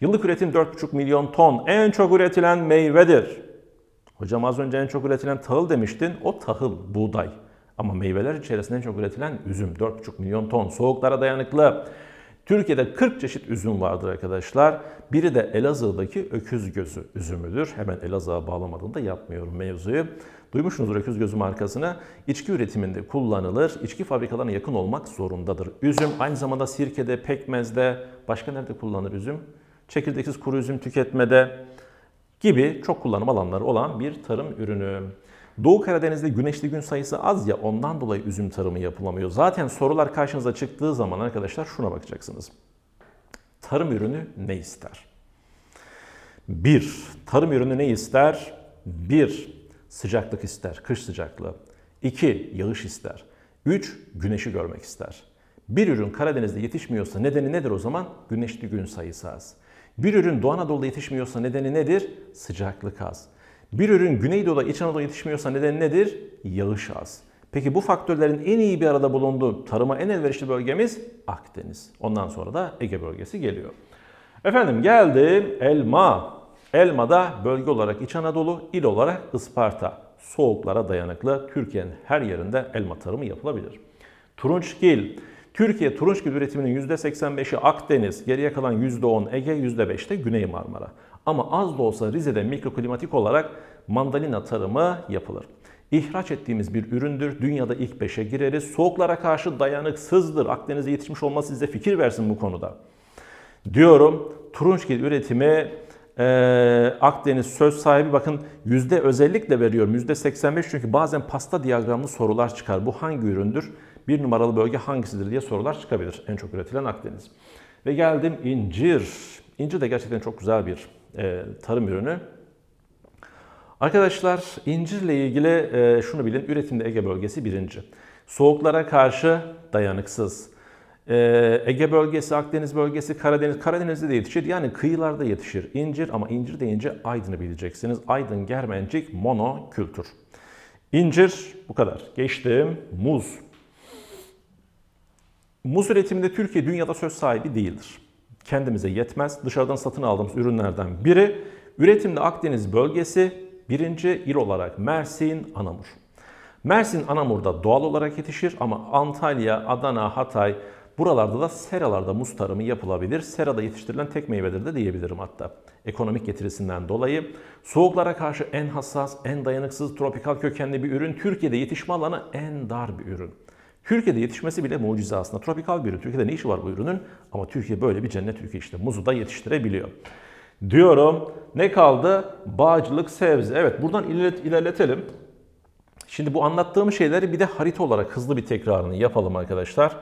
yıllık üretim 4,5 milyon ton. En çok üretilen meyvedir. Hocam az önce en çok üretilen tahıl demiştin. O tahıl, buğday. Ama meyveler içerisinde en çok üretilen üzüm. 4,5 milyon ton. Soğuklara dayanıklı. Türkiye'de 40 çeşit üzüm vardır arkadaşlar. Biri de Elazığ'daki öküz gözü üzümüdür. Hemen Elazığ'a bağlamadığında yapmıyorum mevzuyu. Duymuşsunuzdur öküz gözü markasını. İçki üretiminde kullanılır. İçki fabrikalarına yakın olmak zorundadır. Üzüm aynı zamanda sirkede, pekmezde, başka nerede kullanılır üzüm? Çekirdeksiz kuru üzüm tüketmede gibi çok kullanım alanları olan bir tarım ürünü. Doğu Karadeniz'de güneşli gün sayısı az ya ondan dolayı üzüm tarımı yapılamıyor. Zaten sorular karşınıza çıktığı zaman arkadaşlar şuna bakacaksınız. Tarım ürünü ne ister? Bir, tarım ürünü ne ister? Bir, sıcaklık ister, kış sıcaklığı. İki, yağış ister. Üç, güneşi görmek ister. Bir ürün Karadeniz'de yetişmiyorsa nedeni nedir o zaman? Güneşli gün sayısı az. Bir ürün Doğu Anadolu'da yetişmiyorsa nedeni nedir? Sıcaklık az. Bir ürün Güneydoğu'da İç Anadolu'da yetişmiyorsa nedeni nedir? Yağış az. Peki bu faktörlerin en iyi bir arada bulunduğu tarıma en elverişli bölgemiz Akdeniz. Ondan sonra da Ege bölgesi geliyor. Efendim geldim elma. Elma da bölge olarak İç Anadolu, il olarak Isparta. Soğuklara dayanıklı Türkiye'nin her yerinde elma tarımı yapılabilir. Turunçgil. Türkiye turunçgil üretiminin %85'i Akdeniz, geriye kalan %10 Ege, %5 de Güney Marmara. Ama az da olsa Rize'de mikroklimatik olarak mandalina tarımı yapılır. İhraç ettiğimiz bir üründür. Dünyada ilk 5'e gireriz. Soğuklara karşı dayanıksızdır. Akdeniz'e yetişmiş olması size fikir versin bu konuda. Diyorum turunçgil üretimi e, Akdeniz söz sahibi bakın yüzde özellikle veriyorum. Yüzde 85 çünkü bazen pasta diyagramlı sorular çıkar. Bu hangi üründür? Bir numaralı bölge hangisidir diye sorular çıkabilir. En çok üretilen Akdeniz. Ve geldim incir. İncir de gerçekten çok güzel bir e, tarım ürünü. Arkadaşlar incirle ilgili e, şunu bilin, üretimde Ege bölgesi birinci. Soğuklara karşı dayanıksız. E, Ege bölgesi, Akdeniz bölgesi, Karadeniz, Karadeniz'de de yetişir. Yani kıyılarda yetişir incir ama incir deyince Aydın'ı bileceksiniz. Aydın Germencik monokültür. İncir bu kadar. Geçtim. Muz. Muz üretiminde Türkiye dünyada söz sahibi değildir. Kendimize yetmez. Dışarıdan satın aldığımız ürünlerden biri. Üretimde Akdeniz bölgesi birinci il olarak Mersin, Anamur. Mersin, Anamur'da doğal olarak yetişir ama Antalya, Adana, Hatay buralarda da seralarda muz tarımı yapılabilir. Serada yetiştirilen tek meyvedir de diyebilirim hatta. Ekonomik getirisinden dolayı soğuklara karşı en hassas, en dayanıksız tropikal kökenli bir ürün. Türkiye'de yetişme alanı en dar bir ürün. Türkiye'de yetişmesi bile mucize aslında. Tropikal bir ürün. Türkiye'de ne işi var bu ürünün? Ama Türkiye böyle bir cennet ülke işte. Muzu da yetiştirebiliyor. Diyorum. Ne kaldı? Bağcılık, sebze. Evet buradan ilerletelim. Şimdi bu anlattığım şeyleri bir de harita olarak hızlı bir tekrarını yapalım arkadaşlar.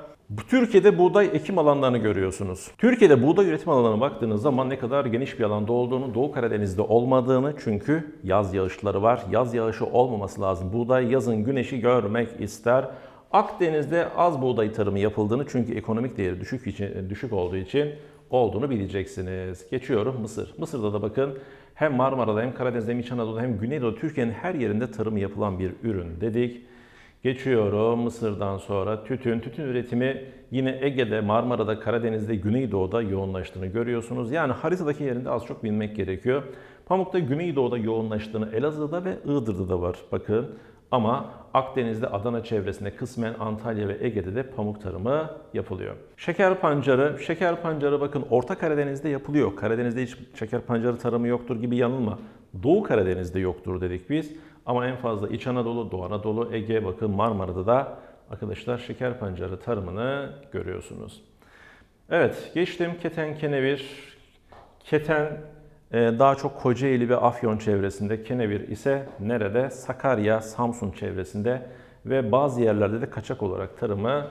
Türkiye'de buğday ekim alanlarını görüyorsunuz. Türkiye'de buğday üretim alanlarına baktığınız zaman ne kadar geniş bir alanda olduğunu, Doğu Karadeniz'de olmadığını çünkü yaz yağışları var. Yaz yağışı olmaması lazım. Buğday yazın güneşi görmek ister. Akdeniz'de az buğday tarımı yapıldığını çünkü ekonomik değeri düşük için düşük olduğu için olduğunu bileceksiniz. Geçiyorum Mısır. Mısır'da da bakın hem Marmara'da hem Karadeniz'de hem İç Anadolu'da hem Güneydoğu Türkiye'nin her yerinde tarımı yapılan bir ürün dedik. Geçiyorum Mısır'dan sonra tütün. Tütün üretimi yine Ege'de, Marmara'da, Karadeniz'de, Güneydoğu'da yoğunlaştığını görüyorsunuz. Yani haritadaki yerinde az çok bilmek gerekiyor. Pamuk'ta Güneydoğu'da yoğunlaştığını Elazığ'da ve Iğdır'da da var. Bakın ama Akdeniz'de Adana çevresinde kısmen Antalya ve Ege'de de pamuk tarımı yapılıyor. Şeker pancarı, şeker pancarı bakın Orta Karadeniz'de yapılıyor. Karadeniz'de hiç şeker pancarı tarımı yoktur gibi yanılma. Doğu Karadeniz'de yoktur dedik biz. Ama en fazla İç Anadolu, Doğu Anadolu, Ege, bakın Marmara'da da arkadaşlar şeker pancarı tarımını görüyorsunuz. Evet geçtim keten kenevir. Keten daha çok Kocaeli ve Afyon çevresinde, kenevir ise nerede? Sakarya, Samsun çevresinde ve bazı yerlerde de kaçak olarak tarımı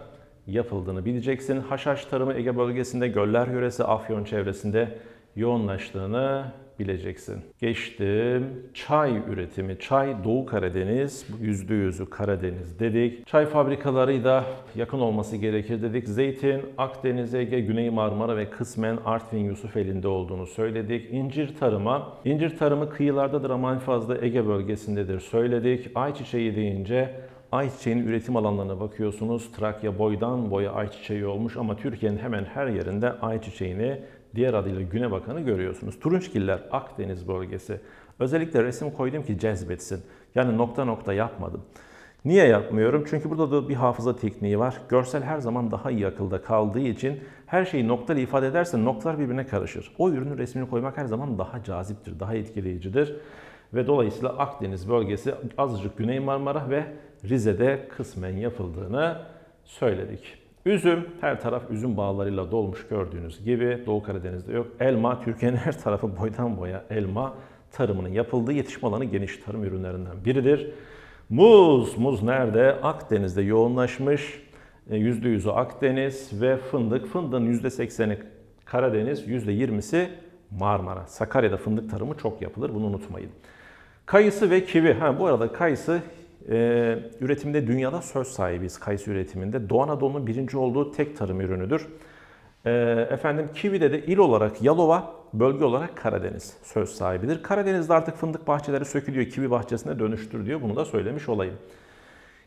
yapıldığını bileceksin. Haşhaş tarımı Ege bölgesinde, Göller yöresi, Afyon çevresinde yoğunlaştığını bileceksin. Geçtim. Çay üretimi. Çay Doğu Karadeniz, yüzde yüzü Karadeniz dedik. Çay fabrikaları da yakın olması gerekir dedik. Zeytin, Akdeniz, Ege, Güney Marmara ve kısmen Artvin Yusuf elinde olduğunu söyledik. İncir tarıma. İncir tarımı kıyılardadır ama en fazla Ege bölgesindedir söyledik. Ayçiçeği deyince ayçiçeğinin üretim alanlarına bakıyorsunuz. Trakya boydan boya ayçiçeği olmuş ama Türkiye'nin hemen her yerinde ayçiçeğini diğer adıyla güne bakanı görüyorsunuz. Turunçgiller Akdeniz bölgesi. Özellikle resim koydum ki cezbetsin. Yani nokta nokta yapmadım. Niye yapmıyorum? Çünkü burada da bir hafıza tekniği var. Görsel her zaman daha iyi akılda kaldığı için her şeyi noktalı ifade edersen noktalar birbirine karışır. O ürünün resmini koymak her zaman daha caziptir, daha etkileyicidir. Ve dolayısıyla Akdeniz bölgesi azıcık Güney Marmara ve Rize'de kısmen yapıldığını söyledik. Üzüm, her taraf üzüm bağlarıyla dolmuş gördüğünüz gibi. Doğu Karadeniz'de yok. Elma, Türkiye'nin *laughs* her tarafı boydan boya elma tarımının yapıldığı yetişme alanı geniş tarım ürünlerinden biridir. Muz, muz nerede? Akdeniz'de yoğunlaşmış. %100'ü e, Akdeniz ve fındık. Fındığın %80'i Karadeniz, %20'si Marmara. Sakarya'da fındık tarımı çok yapılır, bunu unutmayın. Kayısı ve kivi. Ha, bu arada kayısı e, üretimde dünyada söz sahibiyiz kayısı üretiminde. Doğu Anadolu'nun birinci olduğu tek tarım ürünüdür. E, efendim Kivi'de de il olarak Yalova, bölge olarak Karadeniz söz sahibidir. Karadeniz'de artık fındık bahçeleri sökülüyor, kivi bahçesine dönüştür diyor. Bunu da söylemiş olayım.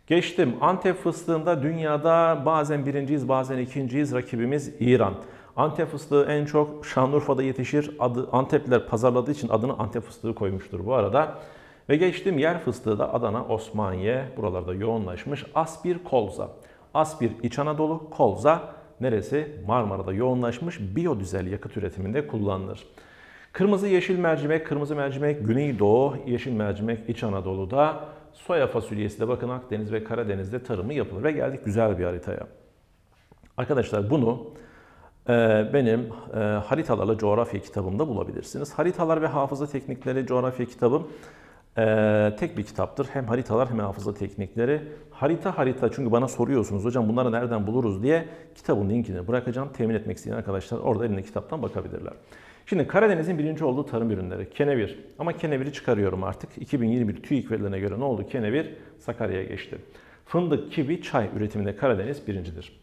Geçtim. Antep fıstığında dünyada bazen birinciyiz, bazen ikinciyiz. Rakibimiz İran. Antep fıstığı en çok Şanlıurfa'da yetişir. Adı Antepliler pazarladığı için adını Antep fıstığı koymuştur bu arada. Ve geçtim yer fıstığı da Adana, Osmaniye buralarda yoğunlaşmış. Aspir, Kolza. Aspir İç Anadolu, Kolza neresi? Marmara'da yoğunlaşmış biyodizel yakıt üretiminde kullanılır. Kırmızı yeşil mercimek, kırmızı mercimek Güneydoğu, yeşil mercimek İç Anadolu'da, soya fasulyesi de bakın Akdeniz ve Karadeniz'de tarımı yapılır. Ve geldik güzel bir haritaya. Arkadaşlar bunu e, benim e, haritalarla coğrafya kitabımda bulabilirsiniz. Haritalar ve hafıza teknikleri coğrafya kitabım e, tek bir kitaptır. Hem haritalar hem hafıza teknikleri. Harita harita çünkü bana soruyorsunuz hocam bunları nereden buluruz diye kitabın linkini bırakacağım. Temin etmek isteyen arkadaşlar orada elinde kitaptan bakabilirler. Şimdi Karadeniz'in birinci olduğu tarım ürünleri kenevir. Ama keneviri çıkarıyorum artık. 2021 TÜİK verilerine göre ne oldu? Kenevir Sakarya'ya geçti. Fındık, kivi, çay üretiminde Karadeniz birincidir.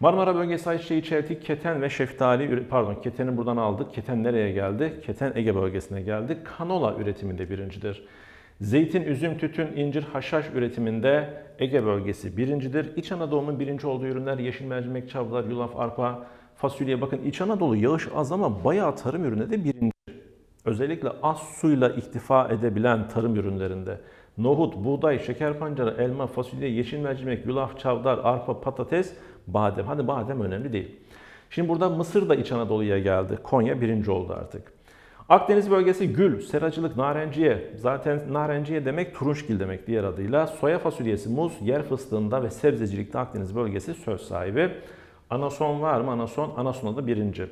Marmara bölgesi ayçiçeği, çeltik, keten ve şeftali, pardon keteni buradan aldık. Keten nereye geldi? Keten Ege bölgesine geldi. Kanola üretiminde birincidir. Zeytin, üzüm, tütün, incir, haşhaş üretiminde Ege bölgesi birincidir. İç Anadolu'nun birinci olduğu ürünler yeşil mercimek, çavdar, yulaf, arpa, fasulye. Bakın İç Anadolu yağış az ama bayağı tarım ürünü de birinci. Özellikle az suyla iktifa edebilen tarım ürünlerinde nohut, buğday, şeker pancarı, elma, fasulye, yeşil mercimek, yulaf, çavdar, arpa, patates, badem. Hadi badem önemli değil. Şimdi burada Mısır da İç Anadolu'ya geldi. Konya birinci oldu artık. Akdeniz bölgesi gül, seracılık, narenciye. Zaten narenciye demek turunçgil demek diğer adıyla. Soya fasulyesi, muz, yer fıstığında ve sebzecilikte Akdeniz bölgesi söz sahibi. Anason var mı? Anason, Anason'a da birinci.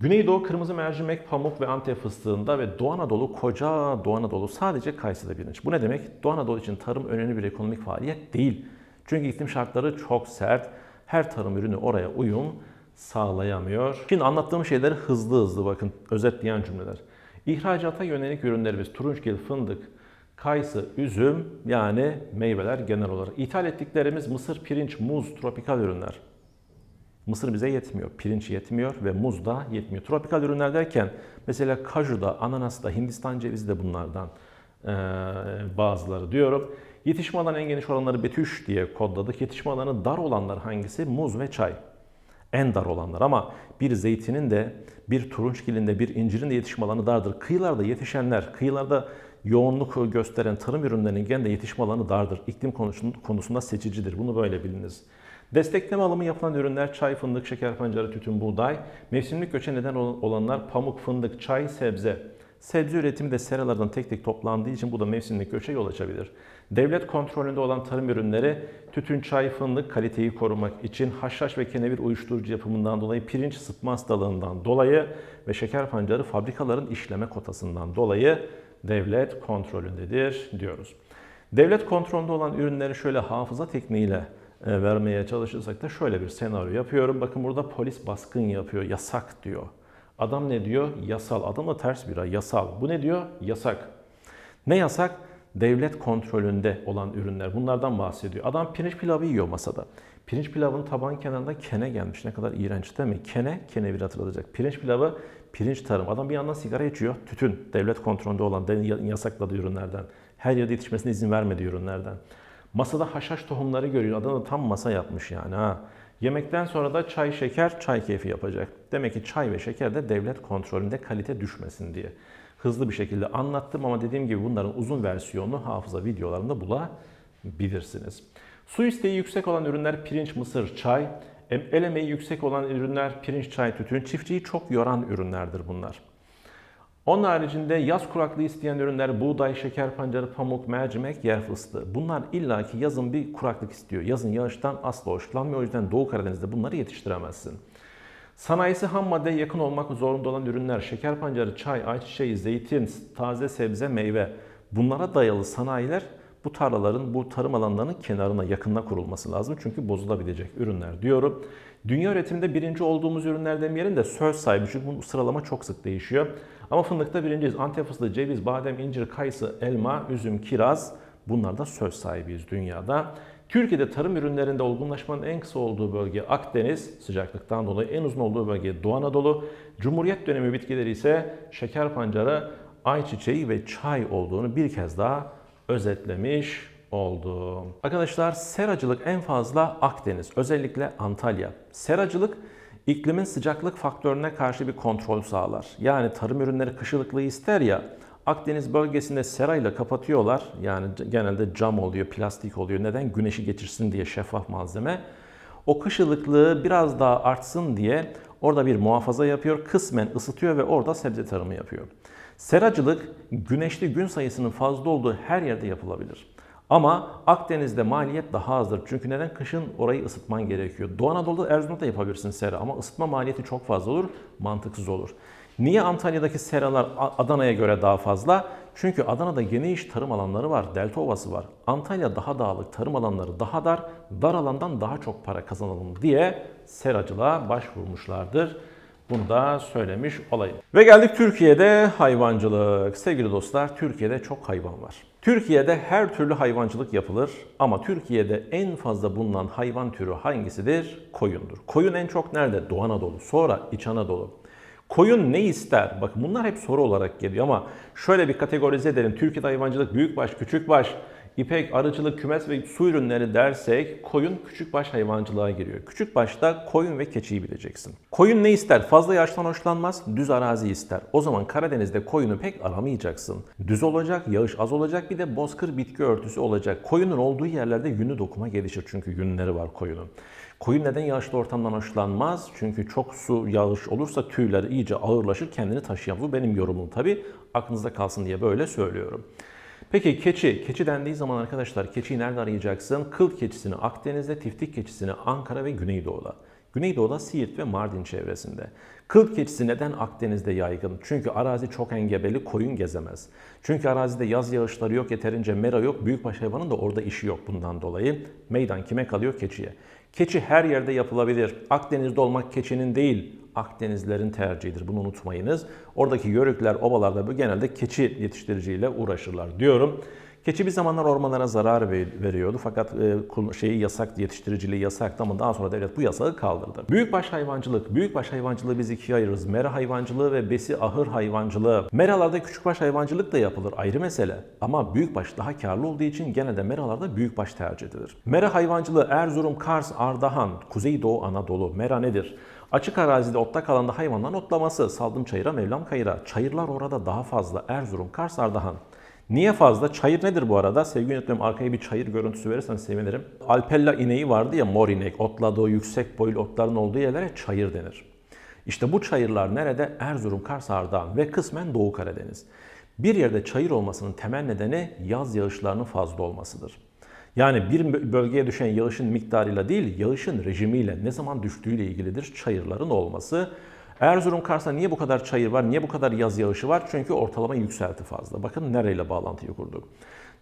Güneydoğu kırmızı mercimek, pamuk ve antep fıstığında ve Doğu Anadolu, koca Doğu Anadolu sadece kayısıda birinci. Bu ne demek? Doğu Anadolu için tarım önemli bir ekonomik faaliyet değil. Çünkü iklim şartları çok sert. Her tarım ürünü oraya uyum sağlayamıyor. Şimdi anlattığım şeyleri hızlı hızlı bakın özetleyen cümleler. İhracata yönelik ürünlerimiz turunçgil, fındık, kayısı, üzüm yani meyveler genel olarak. İthal ettiklerimiz mısır, pirinç, muz, tropikal ürünler. Mısır bize yetmiyor, pirinç yetmiyor ve muz da yetmiyor. Tropikal ürünler derken mesela kaju da, ananas da, Hindistan cevizi de bunlardan ee, bazıları diyorum. Yetişme alanı en geniş olanları betüş diye kodladık. Yetişme alanı dar olanlar hangisi? Muz ve çay. En dar olanlar ama bir zeytinin de, bir turunçgilin de, bir incirin de yetişme alanı dardır. Kıyılarda yetişenler, kıyılarda yoğunluk gösteren tarım ürünlerinin gene de yetişme alanı dardır. İklim konusunda seçicidir. Bunu böyle biliniz. Destekleme alımı yapılan ürünler çay, fındık, şeker pancarı, tütün, buğday. Mevsimlik göçe neden olanlar pamuk, fındık, çay, sebze. Sebze üretimi de seralardan tek tek toplandığı için bu da mevsimlik göçe yol açabilir. Devlet kontrolünde olan tarım ürünleri tütün, çay, fındık kaliteyi korumak için haşhaş ve kenevir uyuşturucu yapımından dolayı pirinç sıtma hastalığından dolayı ve şeker pancarı fabrikaların işleme kotasından dolayı devlet kontrolündedir diyoruz. Devlet kontrolünde olan ürünleri şöyle hafıza tekniğiyle e, vermeye çalışırsak da şöyle bir senaryo yapıyorum. Bakın burada polis baskın yapıyor, yasak diyor. Adam ne diyor? Yasal. Adam da ters bir ay, yasal. Bu ne diyor? Yasak. Ne yasak? Devlet kontrolünde olan ürünler. Bunlardan bahsediyor. Adam pirinç pilavı yiyor masada. Pirinç pilavının taban kenarında kene gelmiş. Ne kadar iğrenç değil mi? Kene, kenevir hatırlatacak. Pirinç pilavı, pirinç tarım. Adam bir yandan sigara içiyor. Tütün, devlet kontrolünde olan, yasakladığı ürünlerden. Her yerde yetişmesine izin vermediği ürünlerden. Masada haşhaş tohumları görüyor. Adam da tam masa yapmış yani ha. Yemekten sonra da çay, şeker, çay keyfi yapacak. Demek ki çay ve şeker de devlet kontrolünde kalite düşmesin diye. Hızlı bir şekilde anlattım ama dediğim gibi bunların uzun versiyonunu hafıza videolarında bulabilirsiniz. Su isteği yüksek olan ürünler pirinç, mısır, çay. El emeği yüksek olan ürünler pirinç, çay, tütün. Çiftçiyi çok yoran ürünlerdir bunlar. Onun haricinde yaz kuraklığı isteyen ürünler buğday, şeker pancarı, pamuk, mercimek, yer fıstığı. Bunlar illaki yazın bir kuraklık istiyor. Yazın yağıştan asla hoşlanmıyor. O yüzden Doğu Karadeniz'de bunları yetiştiremezsin. Sanayisi ham maddeye yakın olmak zorunda olan ürünler, şeker pancarı, çay, ayçiçeği, zeytin, taze sebze, meyve. Bunlara dayalı sanayiler bu tarlaların, bu tarım alanlarının kenarına, yakınına kurulması lazım. Çünkü bozulabilecek ürünler diyorum. Dünya üretiminde birinci olduğumuz ürünler demeyelim de söz sahibi. Çünkü bu sıralama çok sık değişiyor. Ama fındıkta birinciyiz. Antep fıstığı, ceviz, badem, incir, kayısı, elma, üzüm, kiraz. Bunlarda söz sahibiyiz dünyada. Türkiye'de tarım ürünlerinde olgunlaşmanın en kısa olduğu bölge Akdeniz, sıcaklıktan dolayı en uzun olduğu bölge Doğu Anadolu. Cumhuriyet dönemi bitkileri ise şeker pancarı, ayçiçeği ve çay olduğunu bir kez daha özetlemiş oldu. Arkadaşlar seracılık en fazla Akdeniz, özellikle Antalya. Seracılık iklimin sıcaklık faktörüne karşı bir kontrol sağlar. Yani tarım ürünleri kışılıklığı ister ya, Akdeniz bölgesinde serayla kapatıyorlar. Yani genelde cam oluyor, plastik oluyor. Neden? Güneşi geçirsin diye şeffaf malzeme. O kışılıklığı biraz daha artsın diye orada bir muhafaza yapıyor, kısmen ısıtıyor ve orada sebze tarımı yapıyor. Seracılık güneşli gün sayısının fazla olduğu her yerde yapılabilir. Ama Akdeniz'de maliyet daha azdır. Çünkü neden? Kışın orayı ısıtman gerekiyor. Doğu Anadolu'da Erzurum'da da yapabilirsin sera ama ısıtma maliyeti çok fazla olur, mantıksız olur. Niye Antalya'daki seralar Adana'ya göre daha fazla? Çünkü Adana'da geniş tarım alanları var, delta ovası var. Antalya daha dağlık, tarım alanları daha dar, dar alandan daha çok para kazanalım diye seracılığa başvurmuşlardır. Bunu da söylemiş olayım. Ve geldik Türkiye'de hayvancılık. Sevgili dostlar, Türkiye'de çok hayvan var. Türkiye'de her türlü hayvancılık yapılır ama Türkiye'de en fazla bulunan hayvan türü hangisidir? Koyundur. Koyun en çok nerede? Doğu Anadolu, sonra İç Anadolu. Koyun ne ister? Bakın bunlar hep soru olarak geliyor ama şöyle bir kategorize edelim. Türkiye'de hayvancılık büyükbaş, küçükbaş, ipek, arıcılık, kümes ve su ürünleri dersek koyun küçükbaş hayvancılığa giriyor. Küçükbaşta koyun ve keçiyi bileceksin. Koyun ne ister? Fazla yaştan hoşlanmaz, düz arazi ister. O zaman Karadeniz'de koyunu pek aramayacaksın. Düz olacak, yağış az olacak bir de bozkır bitki örtüsü olacak. Koyunun olduğu yerlerde yünü dokuma gelişir çünkü yünleri var koyunun. Koyun neden yağışlı ortamdan hoşlanmaz? Çünkü çok su, yağış olursa tüyleri iyice ağırlaşır, kendini taşıyan. Bu benim yorumum tabii. Aklınızda kalsın diye böyle söylüyorum. Peki keçi. Keçi dendiği zaman arkadaşlar keçiyi nerede arayacaksın? Kıl keçisini Akdeniz'de, tiftik keçisini Ankara ve Güneydoğu'da. Güneydoğu'da Siirt ve Mardin çevresinde. Kıl keçisi neden Akdeniz'de yaygın? Çünkü arazi çok engebeli, koyun gezemez. Çünkü arazide yaz yağışları yok, yeterince mera yok, büyükbaş hayvanın da orada işi yok bundan dolayı. Meydan kime kalıyor? Keçiye. Keçi her yerde yapılabilir. Akdeniz'de olmak keçinin değil, Akdenizlerin tercihidir. Bunu unutmayınız. Oradaki yörükler, ovalarda bu genelde keçi yetiştiriciyle uğraşırlar diyorum. Keçi bir zamanlar ormanlara zarar veriyordu fakat e, şeyi yasak, yetiştiriciliği yasaktı ama daha sonra devlet bu yasağı kaldırdı. Büyükbaş hayvancılık, büyükbaş hayvancılığı biz ikiye ayırırız. Mera hayvancılığı ve besi ahır hayvancılığı. Meralarda küçükbaş hayvancılık da yapılır ayrı mesele. Ama büyükbaş daha karlı olduğu için gene de meralarda büyükbaş tercih edilir. Mera hayvancılığı Erzurum, Kars, Ardahan, Kuzeydoğu Anadolu. Mera nedir? Açık arazide otlak alanda hayvanların otlaması, saldım çayıra, mevlam kayıra. Çayırlar orada daha fazla. Erzurum, Kars, Ardahan. Niye fazla? Çayır nedir bu arada? Sevgili yönetmenim arkaya bir çayır görüntüsü verirsen sevinirim. Alpella ineği vardı ya mor inek. Otladığı yüksek boylu otların olduğu yerlere çayır denir. İşte bu çayırlar nerede? Erzurum, Kars, Ardahan ve kısmen Doğu Karadeniz. Bir yerde çayır olmasının temel nedeni yaz yağışlarının fazla olmasıdır. Yani bir bölgeye düşen yağışın miktarıyla değil, yağışın rejimiyle ne zaman düştüğüyle ilgilidir çayırların olması. Erzurum Kars'ta niye bu kadar çayır var, niye bu kadar yaz yağışı var? Çünkü ortalama yükselti fazla. Bakın nereyle bağlantıyı kurduk.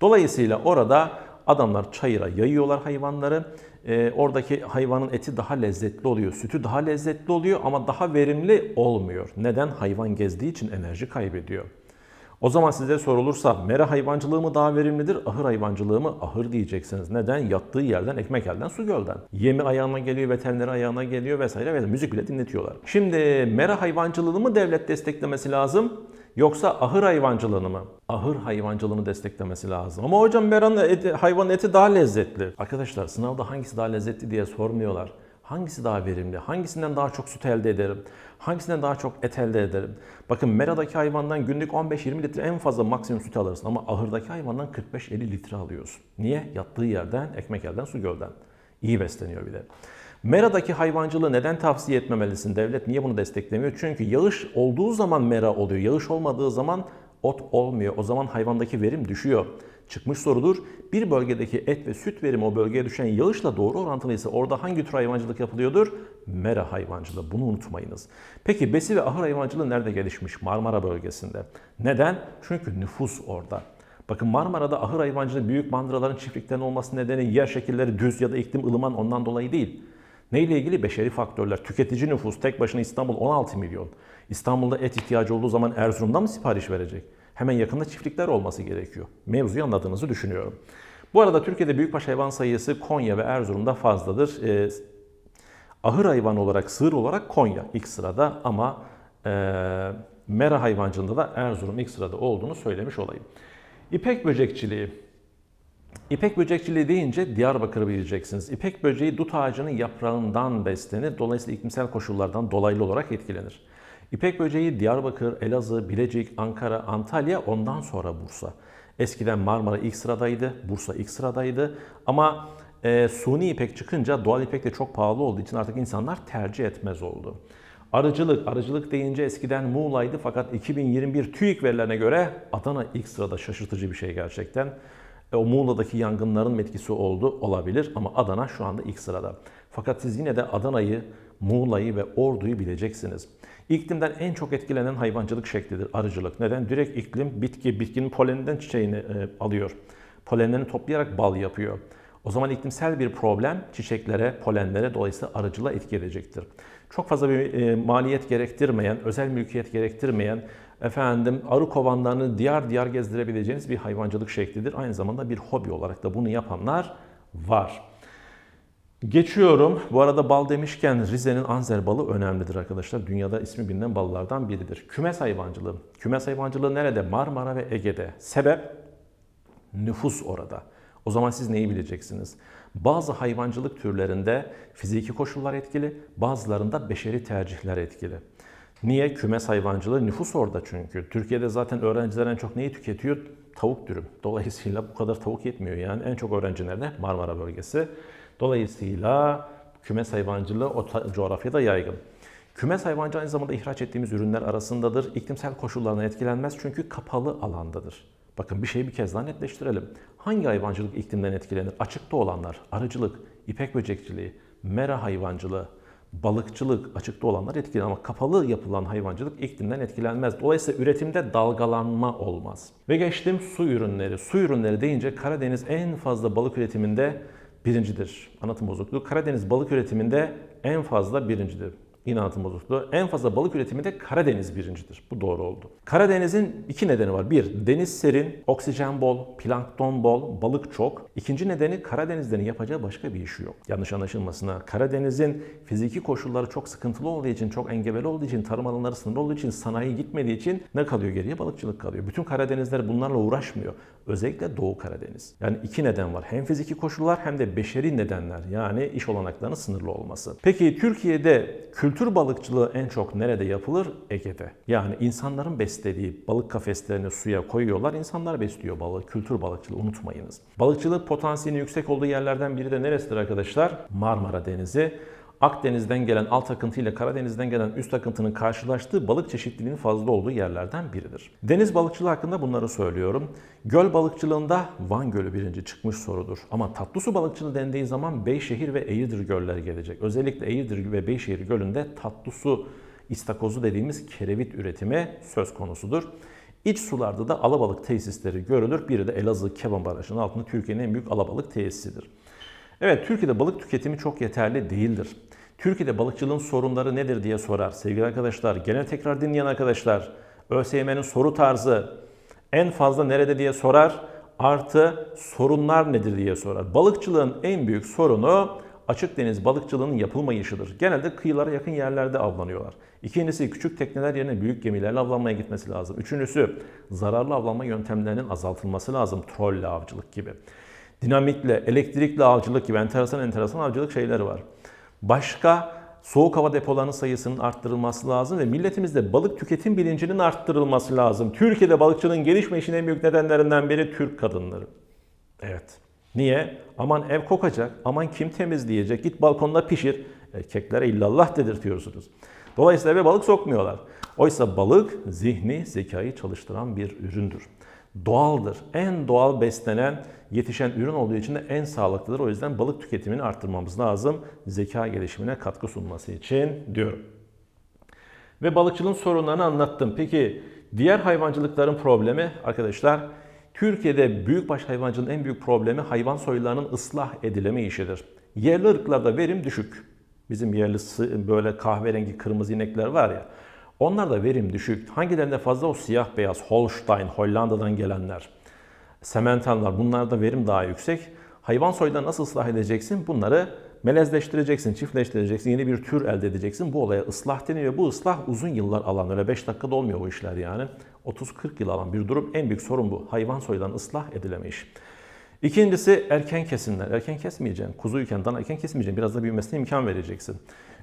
Dolayısıyla orada adamlar çayıra yayıyorlar hayvanları. E, oradaki hayvanın eti daha lezzetli oluyor, sütü daha lezzetli oluyor ama daha verimli olmuyor. Neden? Hayvan gezdiği için enerji kaybediyor. O zaman size sorulursa mera hayvancılığı mı daha verimlidir, ahır hayvancılığı mı? Ahır diyeceksiniz. Neden? Yattığı yerden, ekmek elden, su gölden. Yemi ayağına geliyor, veterineri ayağına geliyor vesaire ve müzik bile dinletiyorlar. Şimdi mera hayvancılığını mı devlet desteklemesi lazım? Yoksa ahır hayvancılığını mı? Ahır hayvancılığını desteklemesi lazım. Ama hocam meranın eti, hayvan eti daha lezzetli. Arkadaşlar sınavda hangisi daha lezzetli diye sormuyorlar. Hangisi daha verimli? Hangisinden daha çok süt elde ederim? Hangisinden daha çok et elde ederim? Bakın meradaki hayvandan günlük 15-20 litre en fazla maksimum süt alırsın ama ahırdaki hayvandan 45-50 litre alıyorsun. Niye? Yattığı yerden, ekmek elden, su gölden. İyi besleniyor bir de. Mera'daki hayvancılığı neden tavsiye etmemelisin? Devlet niye bunu desteklemiyor? Çünkü yağış olduğu zaman mera oluyor. Yağış olmadığı zaman ot olmuyor. O zaman hayvandaki verim düşüyor çıkmış sorudur. Bir bölgedeki et ve süt verimi o bölgeye düşen yağışla doğru orantılıysa orada hangi tür hayvancılık yapılıyordur? Mera hayvancılığı. Bunu unutmayınız. Peki besi ve ahır hayvancılığı nerede gelişmiş? Marmara bölgesinde. Neden? Çünkü nüfus orada. Bakın Marmara'da ahır hayvancılığı büyük mandıraların çiftlikten olması nedeni yer şekilleri düz ya da iklim ılıman ondan dolayı değil. Neyle ilgili? Beşeri faktörler. Tüketici nüfus tek başına İstanbul 16 milyon. İstanbul'da et ihtiyacı olduğu zaman Erzurum'dan mı sipariş verecek? Hemen yakında çiftlikler olması gerekiyor. Mevzuyu anladığınızı düşünüyorum. Bu arada Türkiye'de büyükbaş hayvan sayısı Konya ve Erzurum'da fazladır. E, ahır hayvan olarak, sığır olarak Konya ilk sırada ama e, mera hayvancılığında da Erzurum ilk sırada olduğunu söylemiş olayım. İpek böcekçiliği. İpek böcekçiliği deyince Diyarbakır'ı bileceksiniz. İpek böceği dut ağacının yaprağından beslenir. Dolayısıyla iklimsel koşullardan dolaylı olarak etkilenir. İpek böceği Diyarbakır, Elazığ, Bilecik, Ankara, Antalya ondan sonra Bursa. Eskiden Marmara ilk sıradaydı, Bursa ilk sıradaydı ama e, suni ipek çıkınca doğal ipek de çok pahalı olduğu için artık insanlar tercih etmez oldu. Arıcılık, arıcılık deyince eskiden Muğla'ydı fakat 2021 TÜİK verilerine göre Adana ilk sırada şaşırtıcı bir şey gerçekten. E, o Muğla'daki yangınların etkisi oldu olabilir ama Adana şu anda ilk sırada. Fakat siz yine de Adana'yı, Muğla'yı ve Ordu'yu bileceksiniz. İklimden en çok etkilenen hayvancılık şeklidir arıcılık. Neden? Direkt iklim bitki, bitkinin poleninden çiçeğini e, alıyor. Polenlerini toplayarak bal yapıyor. O zaman iklimsel bir problem çiçeklere, polenlere dolayısıyla arıcılığa etki edecektir. Çok fazla bir e, maliyet gerektirmeyen, özel mülkiyet gerektirmeyen, efendim arı kovanlarını diyar diyar gezdirebileceğiniz bir hayvancılık şeklidir. Aynı zamanda bir hobi olarak da bunu yapanlar var. Geçiyorum. Bu arada bal demişken Rize'nin Anzer balı önemlidir arkadaşlar. Dünyada ismi bilinen ballardan biridir. Kümes hayvancılığı. Kümes hayvancılığı nerede? Marmara ve Ege'de. Sebep? Nüfus orada. O zaman siz neyi bileceksiniz? Bazı hayvancılık türlerinde fiziki koşullar etkili, bazılarında beşeri tercihler etkili. Niye? Kümes hayvancılığı nüfus orada çünkü. Türkiye'de zaten öğrenciler en çok neyi tüketiyor? Tavuk dürüm. Dolayısıyla bu kadar tavuk yetmiyor yani. En çok öğrenci nerede? Marmara bölgesi. Dolayısıyla kümes hayvancılığı o coğrafyada yaygın. Kümes hayvancılığı aynı zamanda ihraç ettiğimiz ürünler arasındadır. İklimsel koşullarına etkilenmez çünkü kapalı alandadır. Bakın bir şeyi bir kez daha netleştirelim. Hangi hayvancılık iklimden etkilenir? Açıkta olanlar, arıcılık, ipek böcekçiliği, mera hayvancılığı, balıkçılık açıkta olanlar etkilenir ama kapalı yapılan hayvancılık iklimden etkilenmez. Dolayısıyla üretimde dalgalanma olmaz. Ve geçtim su ürünleri. Su ürünleri deyince Karadeniz en fazla balık üretiminde birincidir. Anlatım bozukluğu. Karadeniz balık üretiminde en fazla birincidir. Yine anlatım bozukluğu. En fazla balık üretiminde Karadeniz birincidir. Bu doğru oldu. Karadeniz'in iki nedeni var. Bir, deniz serin, oksijen bol, plankton bol, balık çok. İkinci nedeni Karadenizlerin yapacağı başka bir işi yok. Yanlış anlaşılmasına. Karadeniz'in fiziki koşulları çok sıkıntılı olduğu için, çok engebeli olduğu için, tarım alanları sınırlı olduğu için, sanayi gitmediği için ne kalıyor geriye? Balıkçılık kalıyor. Bütün Karadenizler bunlarla uğraşmıyor. Özellikle Doğu Karadeniz. Yani iki neden var. Hem fiziki koşullar hem de beşeri nedenler. Yani iş olanaklarının sınırlı olması. Peki Türkiye'de kültür balıkçılığı en çok nerede yapılır? Ege'de. Yani insanların beslediği balık kafeslerini suya koyuyorlar. İnsanlar besliyor balığı. Kültür balıkçılığı unutmayınız. Balıkçılık potansiyeli yüksek olduğu yerlerden biri de neresidir arkadaşlar? Marmara Denizi. Akdeniz'den gelen alt akıntı ile Karadeniz'den gelen üst akıntının karşılaştığı balık çeşitliliğinin fazla olduğu yerlerden biridir. Deniz balıkçılığı hakkında bunları söylüyorum. Göl balıkçılığında Van Gölü birinci çıkmış sorudur. Ama tatlı su balıkçılığı dendiği zaman Beyşehir ve Eğirdir gölleri gelecek. Özellikle Eğirdir ve Beyşehir gölünde tatlı su istakozu dediğimiz kerevit üretimi söz konusudur. İç sularda da alabalık tesisleri görülür. Biri de Elazığ Keban Barajı'nın altında Türkiye'nin en büyük alabalık tesisidir. Evet, Türkiye'de balık tüketimi çok yeterli değildir. Türkiye'de balıkçılığın sorunları nedir diye sorar. Sevgili arkadaşlar, genel tekrar dinleyen arkadaşlar, ÖSYM'nin soru tarzı en fazla nerede diye sorar, artı sorunlar nedir diye sorar. Balıkçılığın en büyük sorunu açık deniz balıkçılığının yapılmayışıdır. Genelde kıyılara yakın yerlerde avlanıyorlar. İkincisi küçük tekneler yerine büyük gemilerle avlanmaya gitmesi lazım. Üçüncüsü zararlı avlanma yöntemlerinin azaltılması lazım. Trolle avcılık gibi. Dinamitle, elektrikli avcılık gibi enteresan enteresan avcılık şeyleri var. Başka soğuk hava depolarının sayısının arttırılması lazım ve milletimizde balık tüketim bilincinin arttırılması lazım. Türkiye'de balıkçılığın gelişmeyişinin en büyük nedenlerinden biri Türk kadınları. Evet. Niye? Aman ev kokacak, aman kim temizleyecek, git balkonda pişir. Erkeklere illallah dedirtiyorsunuz. Dolayısıyla eve balık sokmuyorlar. Oysa balık zihni, zekayı çalıştıran bir üründür. Doğaldır. En doğal beslenen, yetişen ürün olduğu için de en sağlıklıdır. O yüzden balık tüketimini arttırmamız lazım. Zeka gelişimine katkı sunması için diyorum. Ve balıkçılığın sorunlarını anlattım. Peki diğer hayvancılıkların problemi arkadaşlar Türkiye'de büyükbaş hayvancılığın en büyük problemi hayvan soylarının ıslah edileme işidir. Yerli ırklarda verim düşük. Bizim yerli böyle kahverengi kırmızı inekler var ya. Onlarda verim düşük. Hangilerinde fazla o siyah beyaz Holstein, Hollanda'dan gelenler. Sementallar bunlarda verim daha yüksek. Hayvan soylarını nasıl ıslah edeceksin? Bunları melezleştireceksin, çiftleştireceksin, yeni bir tür elde edeceksin. Bu olaya ıslah deniyor. Bu ıslah uzun yıllar alan, öyle 5 dakikada olmuyor bu işler yani. 30-40 yıl alan bir durum. En büyük sorun bu. Hayvan soylarının ıslah edilemeyiş. İkincisi erken kesimler. Erken kesmeyeceksin. Kuzuyken, danayken kesmeyeceksin. Biraz da büyümesine imkan vereceksin.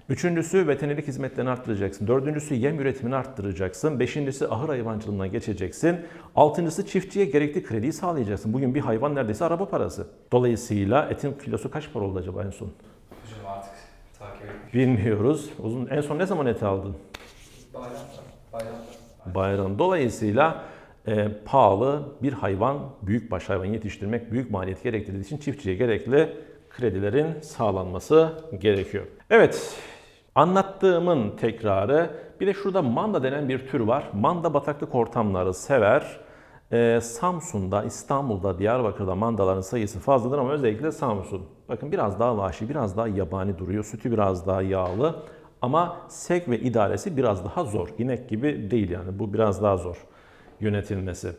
Üçüncüsü veterinerlik hizmetlerini arttıracaksın. Dördüncüsü yem üretimini arttıracaksın. Beşincisi ahır hayvancılığına geçeceksin. Altıncısı çiftçiye gerekli krediyi sağlayacaksın. Bugün bir hayvan neredeyse araba parası. Dolayısıyla etin kilosu kaç para oldu acaba en son? Hocam artık takip etmiş. Bilmiyoruz. Uzun en son ne zaman et aldın? Bayramda. Bayramda. Bayram. Dolayısıyla e, pahalı bir hayvan, büyükbaş hayvan yetiştirmek büyük maliyet gerektirdiği için çiftçiye gerekli kredilerin sağlanması gerekiyor. Evet, anlattığımın tekrarı. Bir de şurada manda denen bir tür var. Manda bataklık ortamları sever. E, Samsun'da, İstanbul'da, Diyarbakır'da mandaların sayısı fazladır ama özellikle Samsun. Bakın biraz daha vahşi, biraz daha yabani duruyor. Sütü biraz daha yağlı. Ama sek ve idaresi biraz daha zor. İnek gibi değil yani. Bu biraz daha zor yönetilmesi.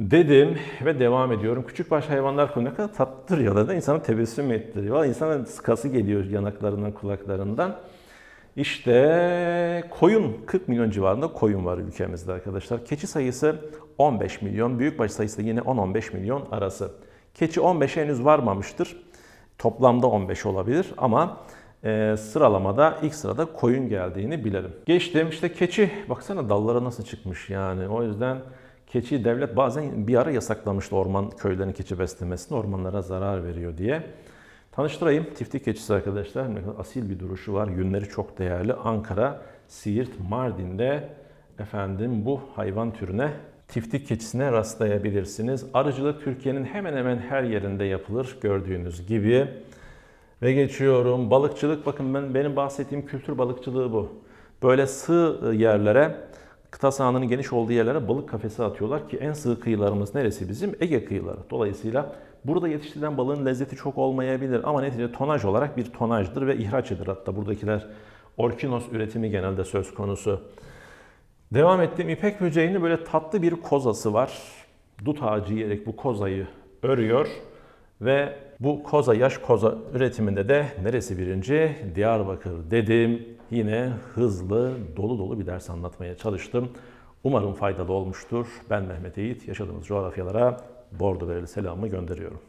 Dedim ve devam ediyorum. Küçükbaş hayvanlar konu ne kadar tatlıdır ya da insanı tebessüm ettiriyor. Valla insanın sıkası geliyor yanaklarından, kulaklarından. İşte koyun, 40 milyon civarında koyun var ülkemizde arkadaşlar. Keçi sayısı 15 milyon, büyükbaş sayısı da yine 10-15 milyon arası. Keçi 15'e henüz varmamıştır. Toplamda 15 olabilir ama e, sıralamada ilk sırada koyun geldiğini bilelim. Geçtim işte keçi, baksana dallara nasıl çıkmış yani. O yüzden keçi devlet bazen bir ara yasaklamıştı orman köylerin keçi beslemesini, ormanlara zarar veriyor diye. Tanıştırayım. Tiftik keçisi arkadaşlar. Asil bir duruşu var. Yünleri çok değerli. Ankara, Siirt, Mardin'de efendim bu hayvan türüne tiftik keçisine rastlayabilirsiniz. Arıcılık Türkiye'nin hemen hemen her yerinde yapılır gördüğünüz gibi. Ve geçiyorum. Balıkçılık bakın ben benim bahsettiğim kültür balıkçılığı bu. Böyle sığ yerlere kıta sahanının geniş olduğu yerlere balık kafesi atıyorlar ki en sığ kıyılarımız neresi bizim? Ege kıyıları. Dolayısıyla burada yetiştirilen balığın lezzeti çok olmayabilir ama neticede tonaj olarak bir tonajdır ve ihraç edilir. Hatta buradakiler orkinos üretimi genelde söz konusu. Devam ettiğim ipek böceğinin böyle tatlı bir kozası var. Dut ağacı yiyerek bu kozayı örüyor ve bu koza yaş koza üretiminde de neresi birinci? Diyarbakır dedim. Yine hızlı, dolu dolu bir ders anlatmaya çalıştım. Umarım faydalı olmuştur. Ben Mehmet Eğit. Yaşadığımız coğrafyalara bordo verili selamımı gönderiyorum.